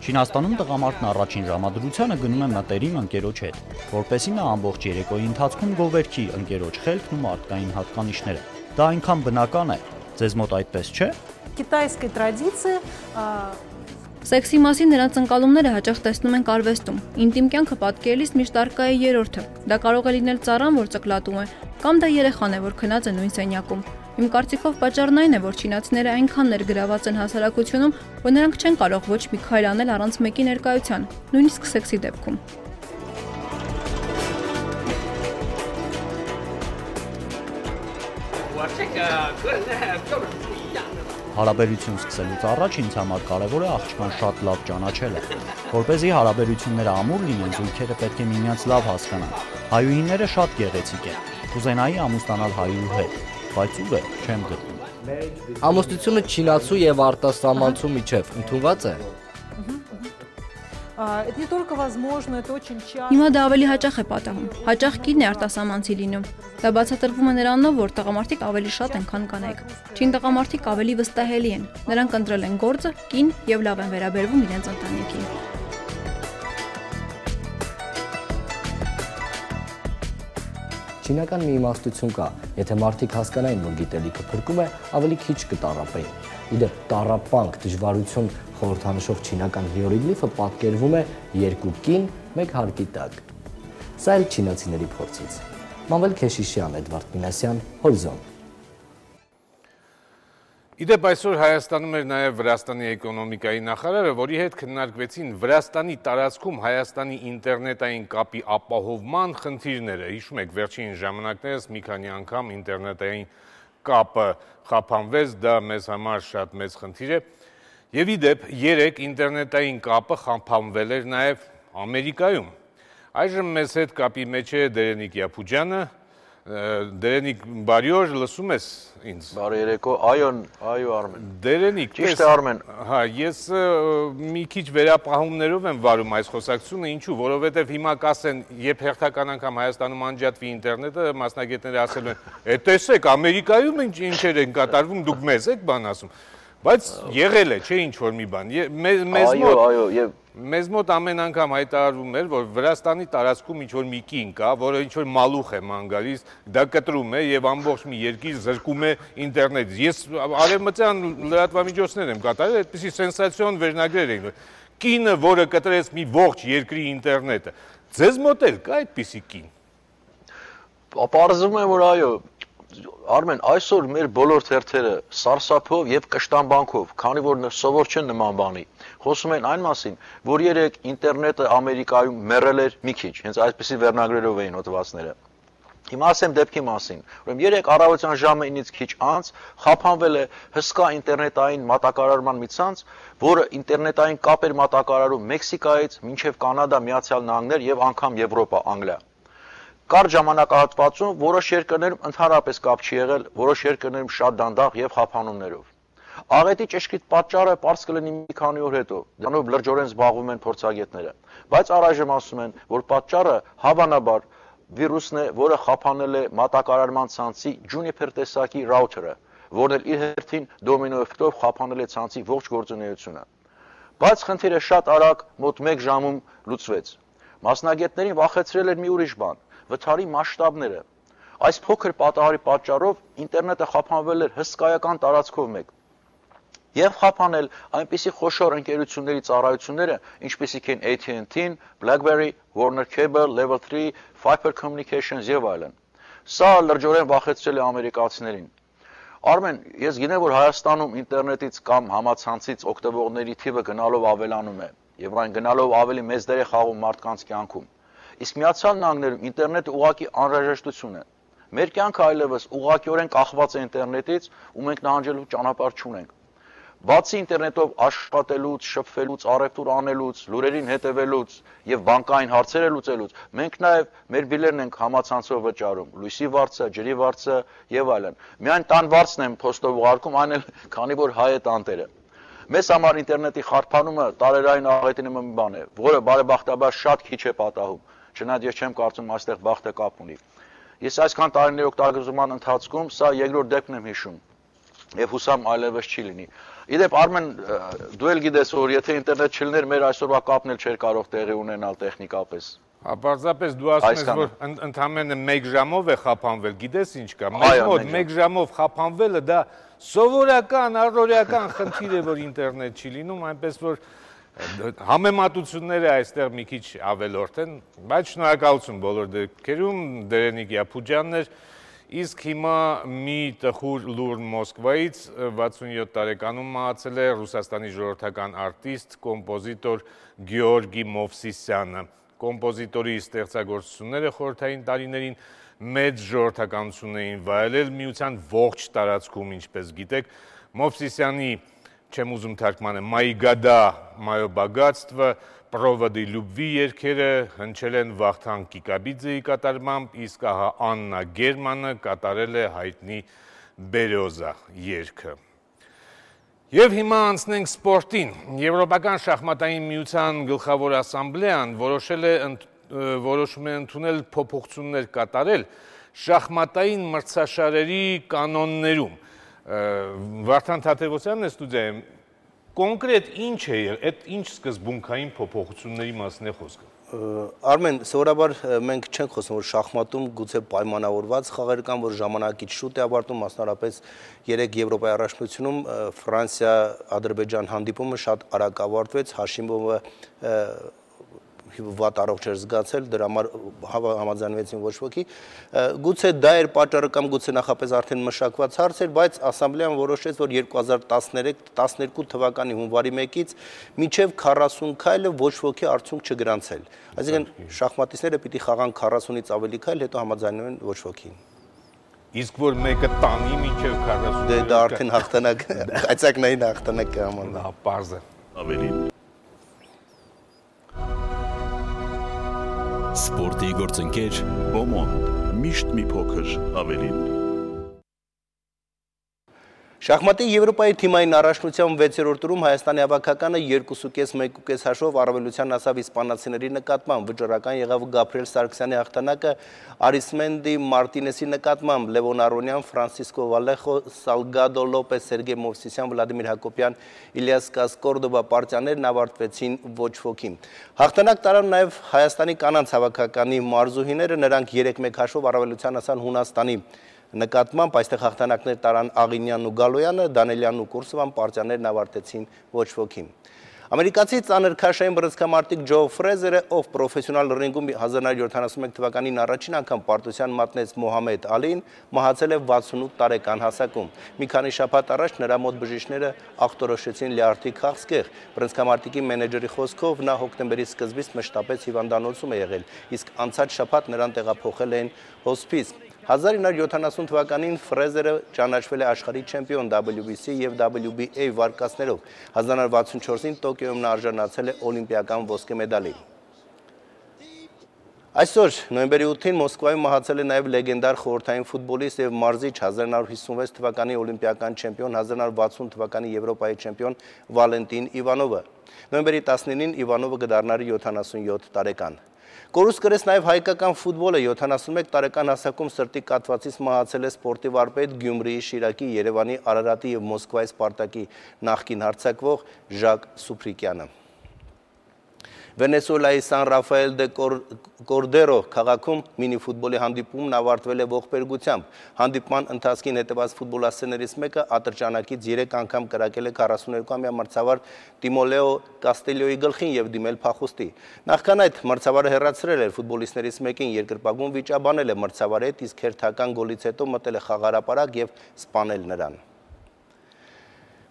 Չինաստանում տղամարդն առաջին ժամադրությանը գնում է մտերիմ ընկերոջ հետ, որպեսի նա ամբողջ երեկոյի ընթացքում գովերքի ընկերոջ խելքն ու մարդկային հատկանիշները։ Դա այնքան բնական է, ձեզ մոտ այդպես չէ։ Կիտայսկի տրադիցիա Սեքսի մասին նրանց ընկալումները հաճախ տեսնում ենք արվեստում։ Ինտիմ կյանքը պատկերելիս միշտ արկա է երրորդը։ Դա կարող է լինել ծառան, որ ցկլատում է, կամ դա երեխան է, որ քնած է նույն սենյակում։ Իմ կարծիքով պատճառն այն է, որ չինացիները այնքան ներգրաված են հասարակությունում, որ նրանք չեն կարող ոչ մի քայլ անել առանց մեկի ներկայության, նույնիսկ սեքսի դեպքում։ Հարաբերություն սկսելուց առաջ ինձ համար կարևոր է աղջկան շատ լավ ճանաչելը։ Որ เป զի հարաբերությունները ամուր լինեն, զույգերը պետք է միմյանց լավ հասկանան։ Հայուհիները շատ գեղեցիկ են։ Կուզենայի ամուսնանալ հայուհու հետ, բայց ուր է, չեմ գտնում։ Ամուսնությունը չինացու եւ արտասահմանցու միջև ընդունված է։ Հիմա դա ավելի հաճախ է պատահում։ Հաճախ կինն է արտասահմանցի լինում։ Դա բացատրվում է նրանով, որ տղամարդիկ ավելի շատ են, քան կանայք։ Չին տղամարդիկ ավելի վստահելի են։ Նրանք ընտրել են գործը, կին եւ լավ են վերաբերվում իրենց ընտանիքին։ Չինական մի իմաստություն կա, եթե մարդիկ հասկանային, որ գիտելիքը փրկում է, ավելի քիչ կտարապեին։ Իդեպ տարապանք, դժվարություն խորհրդանշող չինական հիերոգլիֆը պատկերվում է երկու կին մեկ հարկի տակ։ Սա էլ չինացիների փորձից։ Մանվել Քեշիշյան, Էդվարդ Մինասյան, Հորիզոն Իդեպ այսօր Հայաստանում էր նաև Վրաստանի էկոնոմիկայի նախարարը, որի հետ քննարկվեցին Վրաստանի տարածքում Հայաստանի ինտերնետային կապի ապահովման խնդիրները։ Հիշում եք, վերջին ժամանակներս մի քանի անգամ ինտերնետային կապը խափանվեց, դա մեզ համար շատ մեծ խնդիր է։ Եվ իդեպ, երեք ինտերնետային կապը խափանվել էր նաև Ամերիկայում։ Այժմ մեզ հետ կապի մեջ է Դերենիկ Յափուջյանը, Դերենիկ բարի օր, լսում ես ինձ։ Բարի երեկո, այոն, այո Արմեն։ Դերենիկ, ճիշտ է Արմեն։ Հա, ես մի քիչ վերապահումներով եմ վարում այս խոսակցությունը, ինչու, որովհետև հիմա կասեն, երբ հերթական անգամ Հայաստանում անջատվի ինտերնետը, մասնագետները ասելու են, «Է տեսեք, Ամերիկայում ինչ ինչեր են կատարվում, դուք մեզ եք բան ասում»։ Բայց եղել է, չէ ինչ որ մի բան։ Մեզ մոտ Այո, այո, եւ Մեզ մոտ ամեն անգամ հայտարարվում էր, որ Վրաստանի տարածքում ինչ որ մի կին կա, որը ինչ որ մալուխ է ման գալիս, դա կտրում է եւ ամբողջ մի երկիր զրկում է ինտերնետից։ Ես արևմտյան լրատվամիջոցներ եմ կատարել, այդպիսի սենսացիոն վերնագրեր էին։ Կինը, որը կտրեց մի ողջ երկրի ինտերնետը։ Ձեզ մոտ էլ կա այդպիսի կին։ Պարզվում է, որ այո, Արմեն, այսօր մեր բոլոր թերթերը սարսափով եւ կշտամբանքով, քանի որ սովոր չեն նման բանի, խոսում են այն մասին, որ երեք ինտերնետը Ամերիկայում մեռել էր մի քիչ, հենց այսպեսի վերնագրերով էին հոդվածները։ Հիմա ասեմ դեպքի մասին։ Ուրեմն երեք առավոտյան ժամը 9-ից քիչ անց խափանվել է հսկա ինտերնետային մատակարարման մի ցանց, որը ինտերնետային կապեր մատակարարում Մեքսիկայից մինչև Կանադա, Միացյալ Նահանգներ եւ անգամ Եվրոպա, Անգլիա։ Կարճ ժամանակահատվածում որոշ երկրներում ընդհանրապես կապ չի եղել, որոշ երկրներում շատ դանդաղ եւ խափանումներով։ Աղետի ճշգրիտ պատճառը པարզ կլինի մի քանի օր հետո։ Դրանով լրջորեն զբաղվում են փորձագետները։ Բայց առայժմ ասում են, որ պատճառը հավանաբար վիրուսն է, որը խափանել է մատակարարման ցանցի Juniper տեսակի ռաութերը, որն էլ իր հերթին դոմինո էֆեկտով խափանել է ցանցի ողջ գործունեությունը։ Բայց խնդիրը շատ արագ մոտ 1 ժամում լուծվեց։ Մասնագետներին վախեցրել էր մի ուրիշ բան՝ վթարի մասշտաբները։ Այս փոքր պատահարի պատճառով ինտերնետը խափանվել էր հսկայական տարածքով մեկ։ Եվ խափանել այնպիսի խոշոր ընկերությունների ծառայությունները, ինչպիսիք են AT&T-ն, BlackBerry, Warner Cable, Level 3, Fiber Communications եւ այլն։ Սա լրջորեն վախեցրել է ամերիկացիներին։ Արմեն, ես գիտեմ, որ Հայաստանում ինտերնետից կամ համացանցից օգտվողների թիվը գնալով ավելանում է, եւ այն գնալով ավելի մեծ դեր է խաղում մարդկանց կյանքում։ Իսկ Միացյալ Նահանգներում ինտերնետը ուղակի անհրաժեշտություն է։ Մեր կյանքը այլևս ուղղակիորեն կախված է ինտերնետից ու մենք նահանջելու ճանապարհ չունենք։ Բացի ինտերնետով աշխատելուց, շփվելուց, առևտուր անելուց, լուրերին հետևելուց եւ բանկային հարցերը լուծելուց, մենք նաեւ մեր բիլերն ենք համացանցով վճարում, լույսի վարձը, ջրի վարձը եւ այլն։ Միայն տան վարձն եմ փոստով ուղարկում, այն էլ [laughs] քանի որ հայ է տանտերը։ Մեզ համար ինտերնետի խարփանումը տարերային աղետի նման մի բան է, որը բարեբախտաբար շատ քիչ է պատահում։ Չնայած ես չեմ կարծում այստեղ բախտը կապ ունի։ Ես այսքան տարիների օգտագործման ընթացքում սա երկրորդ դեպքն եմ հիշում եւ հուսամ այլևս չի լինի։ Իդեպ Արմեն դու էլ գիտես որ եթե ինտերնետ չլիներ մեր այսօրվա կապն էլ չէր կարող տեղի ունենալ տեխնիկապես։ Ապարզապես դու ասում ես որ ընդամենը 1 ժամով է խափանվել, գիտես ինչ կա։ Մեզ մոտ 1 ժամով խափանվելը դա սովորական, առօրեական խնդիր է, որ ինտերնետ չի լինում, այնպես որ համեմատությունները այստեղ մի քիչ ավելորդ են, բայց շնորհակալություն բոլոր դեպքերում Դերենիկ Յափուջյանն էր Իսկ հիմա մի տխուր լուր Մոսկվայից 67 տարեկանում մահացել է Ռուսաստանի ժողովրդական արտիստ, կոմպոզիտոր Գեորգի Մովսիսյանը։ Կոմպոզիտորի ստեղծագործությունները խորհրդային տարիներին մեծ ժողովրդականություն էին վայելել միության ողջ տարածքում, ինչպես գիտեք, Մովսիսյանի չեմ ուզում թարգմանել, Մայգադա մայո բագատստվը Պրովոդի լուբվի երկերը հնչել են Վախթան Կիկաբիձեի կատարմամբ, իսկ ահա Աննա Գերմանը կատարել է հայտնի Բերոզա երկը։ Եվ հիմա անցնենք սպորտին։ Եվրոպական շախմատային միության գլխավոր ասամբլեան որոշել է որոշում է ընդունել փոփոխություններ կատարել շախմատային մրցաշարերի կանոններում։ Վարդան Թաթևոսյանն է ստուդիայում կոնկրետ ինչ է եղել, այդ ինչ սկզբունքային փոփոխությունների մասն է խոսքը։ Արմեն, սովորաբար մենք չենք խոսում, որ շախմատում գուցե պայմանավորված խաղեր կան, որ ժամանակից շուտ է ավարտում, մասնարապես երեք Եվրոպայի առաջնությունում Ֆրանսիա-Ադրբեջան հանդիպումը շատ արագ ավարտվեց, Հաշիմովը վատ առողջ էր զգացել, դրա համար համաձայնվեցին ոչ ոքի։ Գուցե դա էր պատճառը կամ գուցե նախապես արդեն մշակված հարց էր, բայց ասամբլեան որոշեց, որ 2013-12 թվականի հունվարի 1-ից մինչև 40 քայլը ոչ ոքի արդյունք չգրանցել։ Այսինքն շախմատիստները պիտի խաղան 40-ից ավելի քայլ, հետո համաձայնվեն ոչ ոքին։ Իսկ որ մեկը տանի մինչև 40 Դե դա արդեն հաղթանակ, [laughs] այցակնային հաղթանակ կհամանա։ Դա պարզ է։ Ավելին Սպորտի գործընկեր Օմոն միշտ մի փոքր ավելին Շախմատի Եվրոպայի թիմային առաջնության 6-րդ տուրում Հայաստանի հավաքականը 2.5-1.5 հաշվով առավելության ասավ իսպանացիների նկատմամբ, վճռական եղավ Գաբրիել Սարգսյանի հաղթանակը Արիսմենդի Մարտինեսի նկատմամբ, Լևոն Արոնյան, Ֆրանսիսկո Վալեխո, Սալգադո Լոպես, Սերգեյ Մովսիսյան, Վլադիմիր Հակոբյան, Իլիաս Կասկորդոբա պարտիաներն ավարտվեցին ոչ ոքի։ Հաղթանակ տարան նաև Հայաստանի կանանց հավաքականի մարզուհիները, նրանք 3-1 հաշվով առավելության ասան Հունաստանի նկատմամբ այստեղ հաղթանակներ տարան Աղինյանն ու Գալոյանը, Դանելյանն ու Կուրսովան պարտիաներն ավարտեցին ոչ ոքի։ Ամերիկացի ծանր քաշային բռնցքամարտիկ Ջո Ֆրեզերը, ով պրոֆեսիոնալ ռինգում 1971 թվականին առաջին անգամ պարտության մատնեց Մոհամեդ Ալին, մահացել է 68 տարեկան հասակում։ Մի քանի շաբաթ առաջ նրա մոտ բժիշկները ախտորոշեցին լյարդի քաղցկեղ։ Բռնցքամարտիկի մենեջերի խոսքով նա հոկտեմբերի սկզբից մշտապես հիվանդանոցում է եղել, իսկ անցած շաբաթ նրան տեղափոխել են հոսպիս։ 1970 թվականին Ֆրեզերը ճանաչվել է աշխարհի չեմպիոն WBC եւ WBA վարկածներով։ 1964-ին Տոկիոյում նա արժանացել է օլիմպիական ոսկե մեդալի։ Այսօր նոյեմբերի 8-ին Մոսկվայում մահացել է նաև լեգենդար խորհրդային ֆուտբոլիստ եւ մարզիչ 1956 թվականի օլիմպիական չեմպիոն, 1960 թվականի Եվրոպայի չեմպիոն Վալենտին Իվանովը։ Նոյեմբերի 19-ին Իվանովը կդառնար 77 տարեկան։ Կորուս կրես նաև հայկական ֆուտբոլը 71 տարեկան հասակում սրտի կատվածից մահացել է սպորտի վարպետ Գյումրիի, Շիրակի, Երևանի, Արարատի եւ Մոսկվայի Սպարտակի նախկին հարցակվող Ժակ Սուփրիկյանը։ Վենեսուելայի Սան Ռաֆայել դե Կորդերո քաղաքում մինիֆուտբոլի հանդիպումն ավարտվել է ողբերգությամբ։ Հանդիպման ընթացքին հետևած ֆուտբոլասերներից մեկը ատրճանակից 3 անգամ կրակել է 42-ամյա մրցավար Տիմոլեո Կաստելյոյի գլխին եւ դիմել փախուստի։ Նախքան այդ մրցավարը հերացրել էր ֆուտբոլիստներից մեկին երկրպագուն վիճաբանել է մրցավարը, իսկ հերթական գոլից հետո մտել է խաղարապարակ եւ սպանել նրան։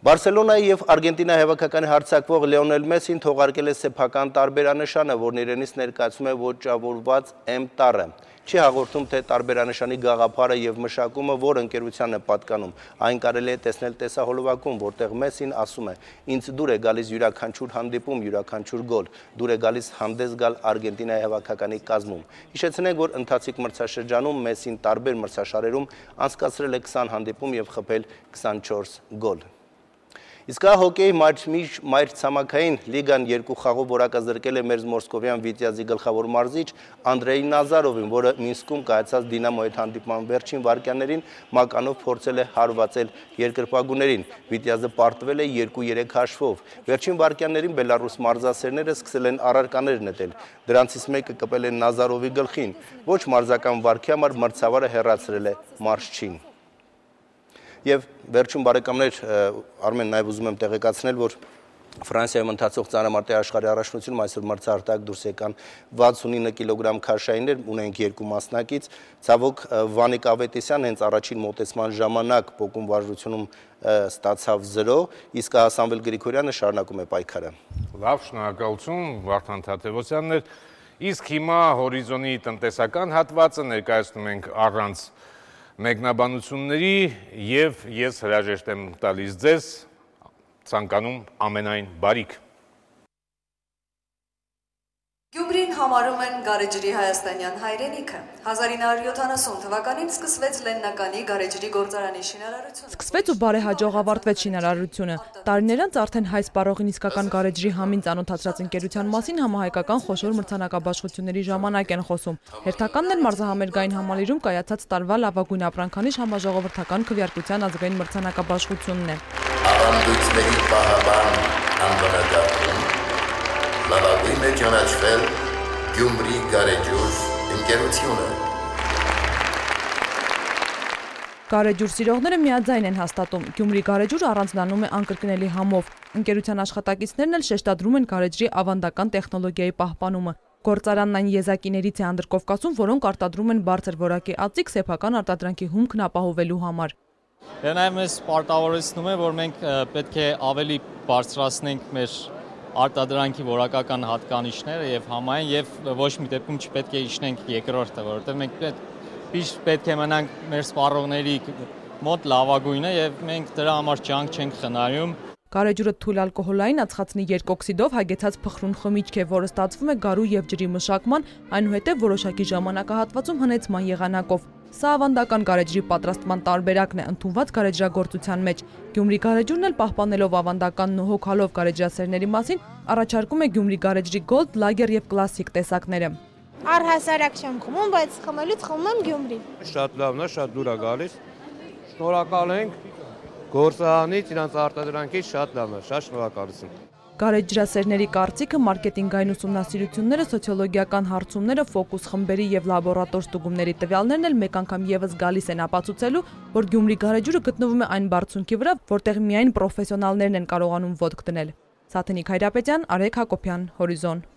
Բարսելոնայի եւ Արգենտինայի հավաքականի հարցակվող Լեոնել Մեսին թողարկել է սեփական տարբերանշանը, որն իրենից ներկայացում է ոճավորված M տառը։ չի հաղորդում, թե տարբերանշանի գաղափարը եւ մշակումը որ ընկերությանն է պատկանում։ Այն կարելի է տեսնել տեսահոլովակում, որտեղ Մեսին ասում է. «Ինձ դուր է գալիս յուրաքանչյուր հանդիպում, յուրաքանչյուր գոլ, դուր է գալիս հանդես գալ Արգենտինայի հավաքականի կազմում»։ Հիշեցնենք, որ ընթացիկ մրցաշրջանում Մեսին տարբեր մրցաշարերում անցկացրել է 20 հանդիպում եւ խփել 24 գոլ։ Իսկ հա հոկեյի մայր ցամաքային լիգան երկու խաղով որակազրկել է մեր Մոսկովյան Վիտյազի գլխավոր մարզիչ Անդրեյ Նազարովին, որը Մինսկում կայացած Դինամոյի հետ հանդիպման վերջին վարկյաններին մականով փորձել է հարվածել երկրպագուներին։ Վիտյազը պարտվել է 2-3 հաշվով։ Վերջին վարկյաններին Բելարուս մարզասերները սկսել են առարկաներ նետել։ Դրանցից մեկը կպել է Նազարովի գլխին։ Ոչ մարզական վարկի համար մրցավարը հեռացրել է մարշչին։ Եվ վերջում բարեկամներ Արմեն նաև ուզում եմ տեղեկացնել, որ Ֆրանսիայում ընթացող ծանրամարտի աշխարհի առաջնությունում այսօր մրցարտակ դուրս եկան 69 կիլոգրամ քաշայիններ, ունենք երկու մասնակից։ Ցավոք Վանիկ Ավետիսյան հենց առաջին մոտեցման ժամանակ փոկում վարժությունում ստացավ 0, իսկ Հասանվել Գրիգորյանը շարունակում է պայքարը։ Լավ, շնորհակալություն Վարդան Թաթևոսյանն էր։ Իսկ հիմա հորիզոնի տնտեսական հատվածը ներկայացնում ենք առանց մեկնաբանությունների եւ ես հրաժեշտ եմ տալիս ձեզ ցանկանում ամենայն բարիք Գյումրին համարում են գարեջրի հայաստանյան հայրենիքը։ 1970 թվականին սկսվեց Լեննականի գարեջրի գործարանի շինարարությունը։ Սկսվեց ու բարեհաջող ավարտվեց շինարարությունը։ Տարիներ անց արդեն հայ սպառողին իսկական գարեջրի համին ծանոթացրած ընկերության մասին համահայկական խոշոր մրցանակաբաշխությունների ժամանակ են խոսում։ Հերթականն էլ մարզահամերգային համալիրում կայացած տարվա լավագույն ապրանքանիշ համաժողովրդական քվեարկության ազգային մրցանակաբաշխությունն է։ Ավանդույթների պահապան անվանակարգում լավագույնն է ճանաչվել Գյումրի գարեջուր ընկերությունը։ Գարեջուր սիրողները միաձայն են հաստատում։ Գյումրի գարեջուրը առանձնանում է անկրկնելի համով։ Ընկերության աշխատակիցներն էլ շեշտադրում են գարեջրի ավանդական տեխնոլոգիայի պահպանումը։ Գործարանն այն եզակիներից է Անդրկովկասում, որոնք արտադրում են բարձր որակի ածիկ սեփական արտադրանքի հումքն ապահովելու համար։ Դա նաև մեզ պարտավորեցնում է, որ մենք պետք է ավելի բարձրացնենք մեր արտադրանքի որակական հատկանիշները եւ համային եւ ոչ մի դեպքում չպետք է իջնենք երկրորդը, որովհետեւ մենք միշտ պետք է մնանք մեր սպառողների մոտ լավագույնը եւ մենք դրա համար ջանք չենք խնայում Գարեջուրը թույլ ալկոհոլային ածխածնի երկօքսիդով հագեցած փխրուն խմիչք է, որը ստացվում է գարու եւ ջրի մշակման, այնուհետեւ որոշակի ժամանակահատվածում հնեցման եղանակով։ Սա ավանդական գարեջրի պատրաստման տարբերակն է ընդունված գարեջրագործության մեջ։ Գյումրի գարեջուրն էլ պահպանելով ավանդականն ու հոգալով գարեջրասերների մասին, առաջարկում է Գյումրի գարեջրի գոլդ, լագեր եւ կլասիկ տեսակները։ Առհասարակ չեմ խմում, բայց խմելուց խմում եմ Գյումրի։ Շատ լավն է, շատ դուր է գալիս։ Շնորհակալ ենք գործարանից, իրանց արտադրանքից շատ լավն է, շատ շնորհակալություն։ Գարեջրասերների կարծիքը մարքեթինգային ուսումնասիրությունները, սոցիոլոգիական հարցումները, ֆոկուս խմբերի եւ լաբորատոր ստուգումների տվյալներն էլ մեկ անգամ եւս գալիս են ապացուցելու, որ Գյումրի գարեջուրը գտնվում է այն բարձունքի վրա, որտեղ միայն պրոֆեսիոնալներն են կարողանում ոդկ դնել։ Սաթենիկ Հայրապետյան, Արեգ Հակոբյան, Հորիզոն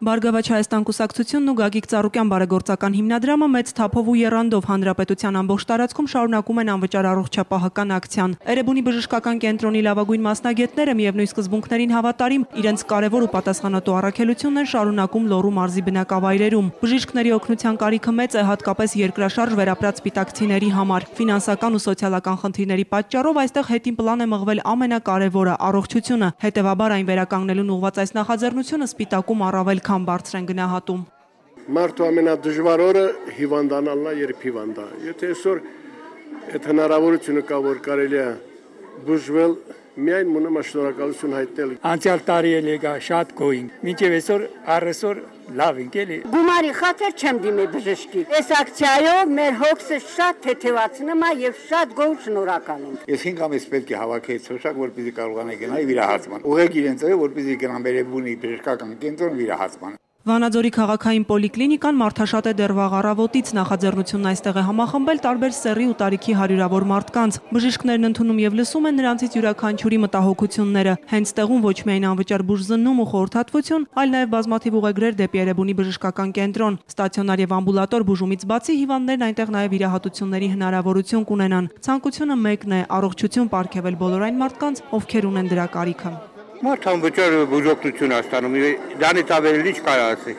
Բարգավաճ Հայաստան կուսակցությունն ու Գագիկ Ծառուկյան բարեգործական հիմնադրամը մեծ թափով ու երանդով հանրապետության ամբողջ տարածքում շարունակում են անվճար առողջապահական ակցիան։ Էրեբունի բժշկական կենտրոնի լավագույն մասնագետները միևնույն սկզբունքներին հավատարիմ իրենց կարևոր ու պատասխանատու առաքելությունն են շարունակում Լոռու մարզի բնակավայրերում։ Բժիշկների օգնության կարիքը մեծ է հատկապես երկրաշարժ վերապրած սպիտակցիների համար։ Ֆինանսական ու սոցիալական խնդիրների պատճառով այստեղ հետին պլան է մղվել ամենակարևորը՝ առողջությունը։ Հետևաբար այն վերականգնելուն ուղղված այս նախաձեռնությունը սպիտակում առավել քան բարձր են գնահատում։ Մարդու ամենադժվար օրը հիվանդանալն է, երբ հիվանդա։ Եթե այսօր այդ հնարավորությունը կա, որ կարելի է բուժվել, միայն մնում է շնորհակալություն հայտնել։ Անցյալ տարի էլ եկա շատ գոյին։ Մինչև այսօր առեսօր լավ ենք էլի։ Գումարի խաթեր չեմ դիմի բժշկի։ Այս ակցիայով մեր հոգսը շատ թեթևացնում է եւ շատ գոհ շնորհակալ ենք։ Ես 5 ամիս պետք է հավաքեի ցոշակ, որպեսզի կարողանայի գնալ վիրահատման։ Ուղղակի իրենց է, որպեսզի գնամ Բերեբունի բժշկական կենտրոն վիրահատման։ Վանաձորի քաղաքային պոլիկլինիկան մարդաշատ է դեռ վաղ առավոտից նախաձեռնությունն այստեղ է համախմբել տարբեր սեռի ու տարիքի հարյուրավոր մարդկանց։ Բժիշկներն ընդունում եւ լսում են նրանցից յուրաքանչյուրի մտահոգությունները։ Հենց տեղում ոչ միայն անվճար բուժզննում ու խորհրդատվություն, այլ նաեւ բազմաթիվ ուղեգրեր դեպի Երևանի բժշկական կենտրոն։ Ստացիոնար եւ ամբուլատոր բուժումից բացի հիվանդներն այնտեղ նաեւ իրահատությունների հնարավորություն կունենան։ Ցանկությունը մեկն է՝ առողջություն ապարգևել բոլոր այն մարդկանց, ովքեր ունեն դրա կարիքը։ Մարդ անվճար բուժօգնություն է ստանում։ Դրանից ավելի ինչ կարա ասի։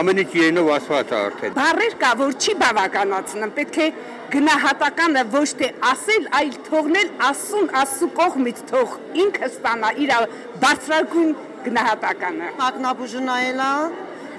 Ամեն ինչ իրենով ասված է արդեն։ Բարեր կա, որ չի բավականացնում, պետք է գնահատականը ոչ թե ասել, այլ թողնել ասուն ասու կողմից թող ինքը ստանա իր բարձրագույն գնահատականը։ Ակնաբուժնայելա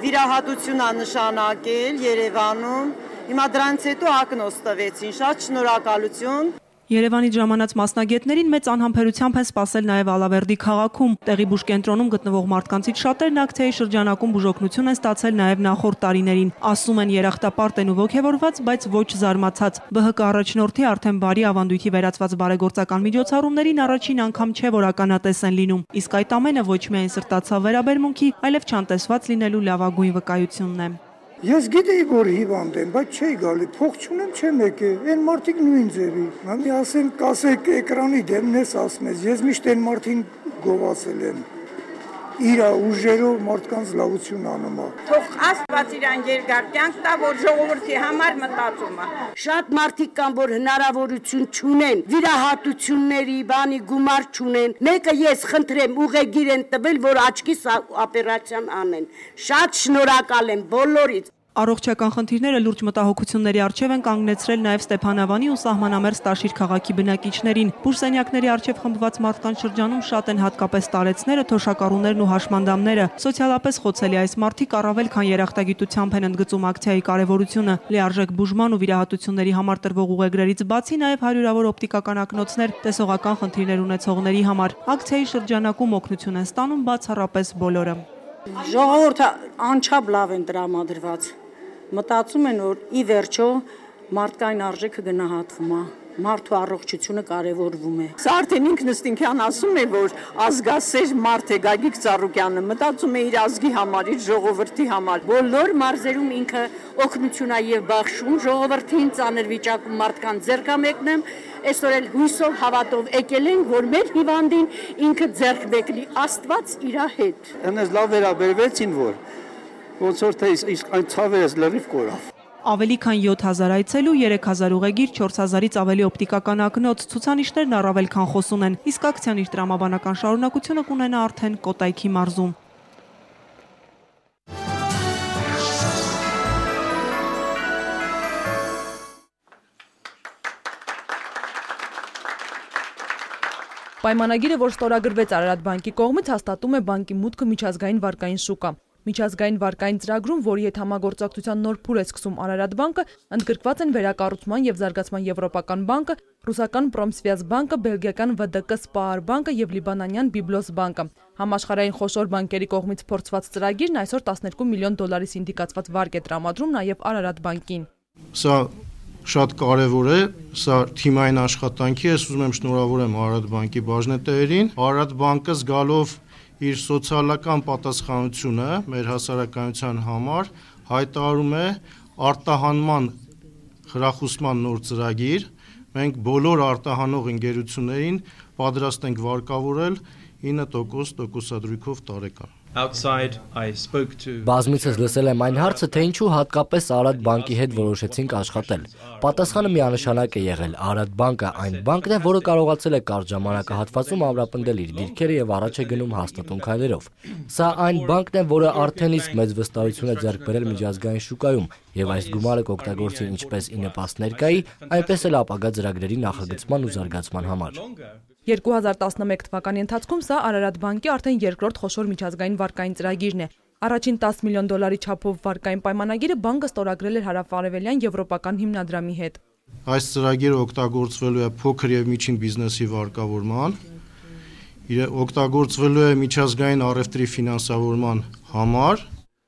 վիրահատությունա նշանակել Երևանում։ Հիմա դրանից հետո ակնոս տվեցին։ Շատ շնորհակալություն։ Երևանից ժամանած մասնագետներին մեծ անհամբերությամբ են սպասել նաև Ալավերդի քաղաքում։ Տեղի բուժկենտրոնում գտնվող մարդկանցից շատերն ակցիայի շրջանակում բուժօգնություն են ստացել նաև նախորդ տարիներին։ Ասում են երախտապարտ են ու ողջավորված, բայց ոչ զարմացած։ ԲՀԿ առաջնորդի արդեն բարի ավանդույթի վերածված բարեգործական միջոցառումներին առաջին անգամ չէ որ ականատես են լինում։ Իսկ այդ ամենը ոչ միայն սրտացավ վերաբերմունքի, այլև չանտեսված լինելու լավագույն վկայությունն է։ Ես գիտեի, որ հիվանդ եմ, բայց չէի գալի, փող չունեմ, չեմ եկել։ Այն մարդիկ նույն ձևի։ Մամի ասեն, կասեք էկրանի դեմն ես ասմես։ Ես միշտ այն մարդին գովացել եմ իր ուժերով մարդկանց լավություն անում է։ Թող Աստված իրան երկար կյանք տա, որ ժողովրդի համար մտածում է։ Շատ մարդիկ կան, որ հնարավորություն չունեն, վիրահատությունների, բանի գումար չունեն։ Մեկը ես խնդրեմ ուղեգիր են տվել, որ աչքի օպերացիան անեն։ Շատ շնորհակալ եմ բոլորից։ Առողջական խնդիրները լուրջ մտահոգությունների առջև են կանգնեցրել նաև Ստեփանավանի ու Սահմանամերձ Տաշիր քաղաքի բնակիչներին։ Բուրսենյակների առջև խմբված մարդկանց շրջանում շատ են հատկապես տարեցները, թոշակառուներն ու հաշմանդամները։ Սոցիալապես խոցելի այս մարդիկ առավել քան երախտագիտությամբ են ընդգծում ակցիայի կարևորությունը։ Լիարժեք բուժման ու վիրահատությունների համար տրվող ուղեգրերից բացի նաև հարյուրավոր օպտիկական ակնոցներ տեսողական խնդիրներ ունեցողների համար։ Ակցիայի շրջանակում օգնություն են ստանում բացառապես բոլորը։ Ժողովուրդը անչափ լավ են տրամադրված մտածում են, որ ի վերջո մարդկային արժեքը գնահատվում է մարդու առողջությունը կարևորվում է։ Սա արդեն ինքնստինքյան ասում է, որ ազգասեր մարդ է Գագիկ Ծառուկյանը, մտածում է իր ազգի համար, իր ժողովրդի համար։ Բոլոր մարզերում ինքը օգնություն է եւ բախշում ժողովրդին ծանր վիճակում մարդկան ձեռքա մեկնեմ, այսօր էլ հույսով հավատով եկել ենք, որ մեր հիվանդին ինքը ձեռք մեկնի Աստված իր հետ։ Այնպես լավ վերաբերվեցին, որ ոնց որ թե իսկ այն ցավերս լրիվ կորավ։ Ավելի քան 7000 այցելու, 3000 ուղեգիր, 4000-ից ավելի օպտիկական ակնոց ցուցանիշներն առավել քան խոսուն են։ Իսկ ակցիան իր տրամաբանական շարունակությունը կունենա արդեն Կոտայքի մարզում։ Պայմանագիրը, որ ստորագրվեց Արարատ բանկի կողմից, հաստատում է բանկի մուտքը միջազգային վարկային շուկա։ Միջազգային վարկային ծրագրում, որի հետ համագործակցության նոր փուլ է սկսում Արարատ բանկը, ընդգրկված են վերակառուցման եւ զարգացման Եվրոպական բանկը, ռուսական Պրոմսվիազ բանկը, բելգիական ՎԴԿ Սպար բանկը եւ լիբանանյան Բիբլոս բանկը։ Համաշխարհային խոշոր բանկերի կողմից փորձված ծրագիրն այսօր 12 միլիոն դոլարի սինդիկացված վարկ է տրամադրում նաեւ Արարատ բանկին։ Սա շատ կարևոր է, սա թիմային աշխատանքի է, ուզում եմ շնորհավորեմ Արարատ բանկի բաժնետերերին։ Արարատ բանկը զգալով իր սոցիալական պատասխանությունը մեր հասարակայնության համար հայտարարում է արտահանման խրախուսման նոր ծրագիր։ Մենք բոլոր արտահանող ընկերություններին պատրաստ ենք վարկավորել 9% տոկոսադրույքով տարեկան։ Բազմիցս լսել եմ այն հարցը, թե ինչու հատկապես Արադ բանկի հետ որոշեցինք աշխատել։ Պատասխանը միանշանակ է եղել։ Արադ բանկը այն բանկն է, որը կարողացել է կարճ ժամանակահատվածում ամրապնդել իր դիրքերը եւ առաջ է գնում հաստատուն քայլերով։ Սա այն բանկն է, որը արդեն իսկ մեծ վստահություն է ձեռք բերել միջազգային շուկայում եւ այս գումարը կօգտագործի ինչպես ի նպաստ ներկայի, այնպես էլ ապագա ծրագրերի նախագծման ու զարգացման համար։ 2011 թվականի ընթացքում սա Արարատ բանկի արդեն երկրորդ խոշոր միջազգային վարկային ծրագիրն է։ Առաջին 10 միլիոն դոլարի չափով վարկային պայմանագիրը բանկը ստորագրել էր հարավարևելյան եվրոպական հիմնադրամի հետ։ Այս ծրագիրը օգտագործվելու է փոքր եւ միջին բիզնեսի վարկավորման, իր օգտագործվելու է միջազգային առևտրի ֆինանսավորման համար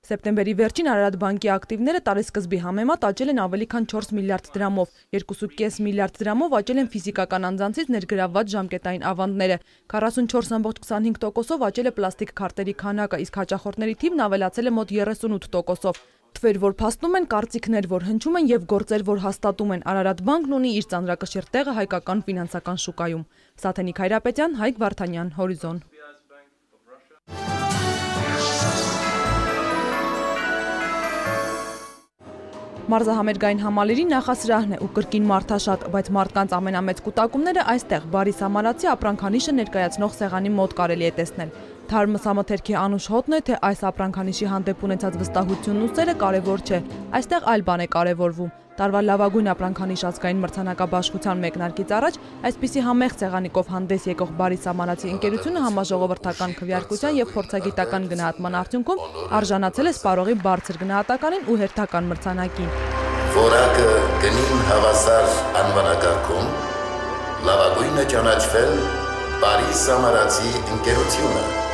Սեպտեմբերի վերջին Արարատ բանկի ակտիվները տարեսկզբի համեմատ աճել են ավելի քան 4 միլիարդ դրամով, 2.5 միլիարդ դրամով աճել են ֆիզիկական անձանցից ներգրավված ժամկետային ավանդները, 44.25%-ով աճել է պլաստիկ քարտերի քանակը, իսկ հաճախորդների թիվն ավելացել է մոտ 38%-ով։ Թվեր, որ փաստում են կարծիքներ, որ հնչում են եւ գործեր, որ հաստատում են։ Արարատ բանկն ունի իր ծանրակշիռ տեղը հայկական ֆինանսական շուկայում։ Սաթենիկ Հայրապետյան, Հայկ Վարդանյան, Հորիզոն։ Մարզահամերգային համալիրի նախասրահն է ու կրկին մարդաշատ, բայց մարդկանց ամենամեծ կուտակումները այստեղ բարի սամարացի ապրանքանիշը ներկայացնող սեղանի մոտ կարելի է տեսնել։ Թարմ մսամթերքի անուշ հոտն է, թե այս ապրանքանիշի հանդեպ ունեցած վստահությունն ու սերը կարևոր չէ։ Այստեղ այլ բան է կարևորվում։ Տարվա լավագույն ապրանքանիշ ազգային մրցանակաբաշխության մեկնարկից առաջ այսպիսի համեղ ցեղանիկով հանդես եկող բարի սամանացի ընկերությունը համաժողովրդական քվեարկության եւ փորձագիտական գնահատման արդյունքում արժանացել է սպարողի բարձր գնահատականին ու հերթական մրցանակին։ Որակը գնին հավասար անվանակարգում լավագույնը ճանաչվել բարի սամարացի ընկերությունը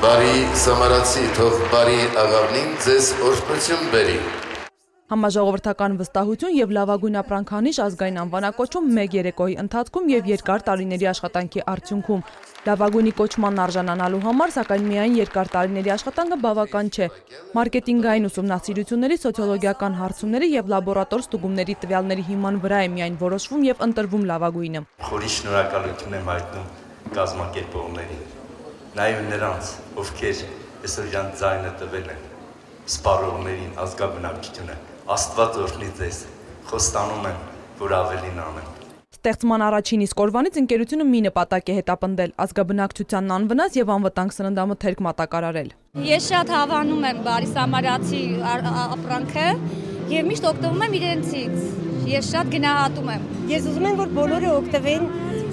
Բարի Սամարացի, թող բարի աղավնին ձեզ օրհնություն բերի։ Համաժողովրդական վստահություն եւ լավագույն ապրանքանիշ ազգային անվանակոչում մեկ երեկոյի ընթացքում եւ երկար տարիների աշխատանքի արդյունքում։ Լավագույնի կոչման արժանանալու համար սակայն միայն երկար տարիների աշխատանքը բավական չէ։ Մարքեթինգային ուսումնասիրությունների, սոցիոլոգիական հարցումների եւ լաբորատոր ստուգումների տվյալների հիման վրա է միայն որոշվում եւ ընտրվում լավագույնը։ Խորի շնորհակալություն եմ հայտնում կազմակերպողներին նաև նրանց, ովքեր այսօր իրան ձայնը տվել են սպառողներին ազգաբնակչությունը, Աստված օրհնի ձեզ, խոստանում եմ, որ ավելին անեմ։ Ստեղծման առաջին իսկ օրվանից ընկերությունը մի նպատակ է հետապնդել՝ ազգաբնակչությանն անվնաս եւ անվտանգ սննդամթերք մատակարարել։ Ես շատ հավանում եմ բարի սամարացի ապրանքը եւ միշտ օգտվում եմ իրենցից։ Ես շատ գնահատում եմ։ Ես ուզում եմ, որ բոլորը օգտվեն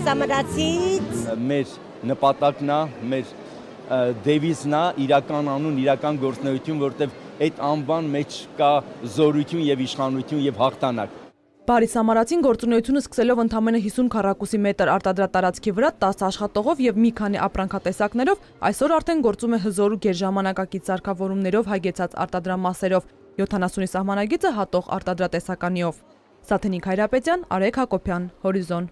սամարացից։ Մեր նպատակն է, մեր դեվիզն է, իրական անուն, իրական գործնեություն, որտեղ այդ անվան մեջ կա զորություն եւ իշխանություն եւ հաղթանակ։ Բարի Սամարացին գործունեությունը սկսելով ընդամենը 50 քառակուսի մետր արտադրատարածքի վրա 10 աշխատողով եւ մի քանի ապրանքատեսակներով, այսօր արդեն գործում է հզոր ու գերժամանակակից սարքավորումներով հագեցած արտադրամասերով, 70-ի սահմանագիծը հատող արտադրատեսականիով։ Սաթենիկ Հայրապետյան, Արեգ Հակոբյան, Հորիզոն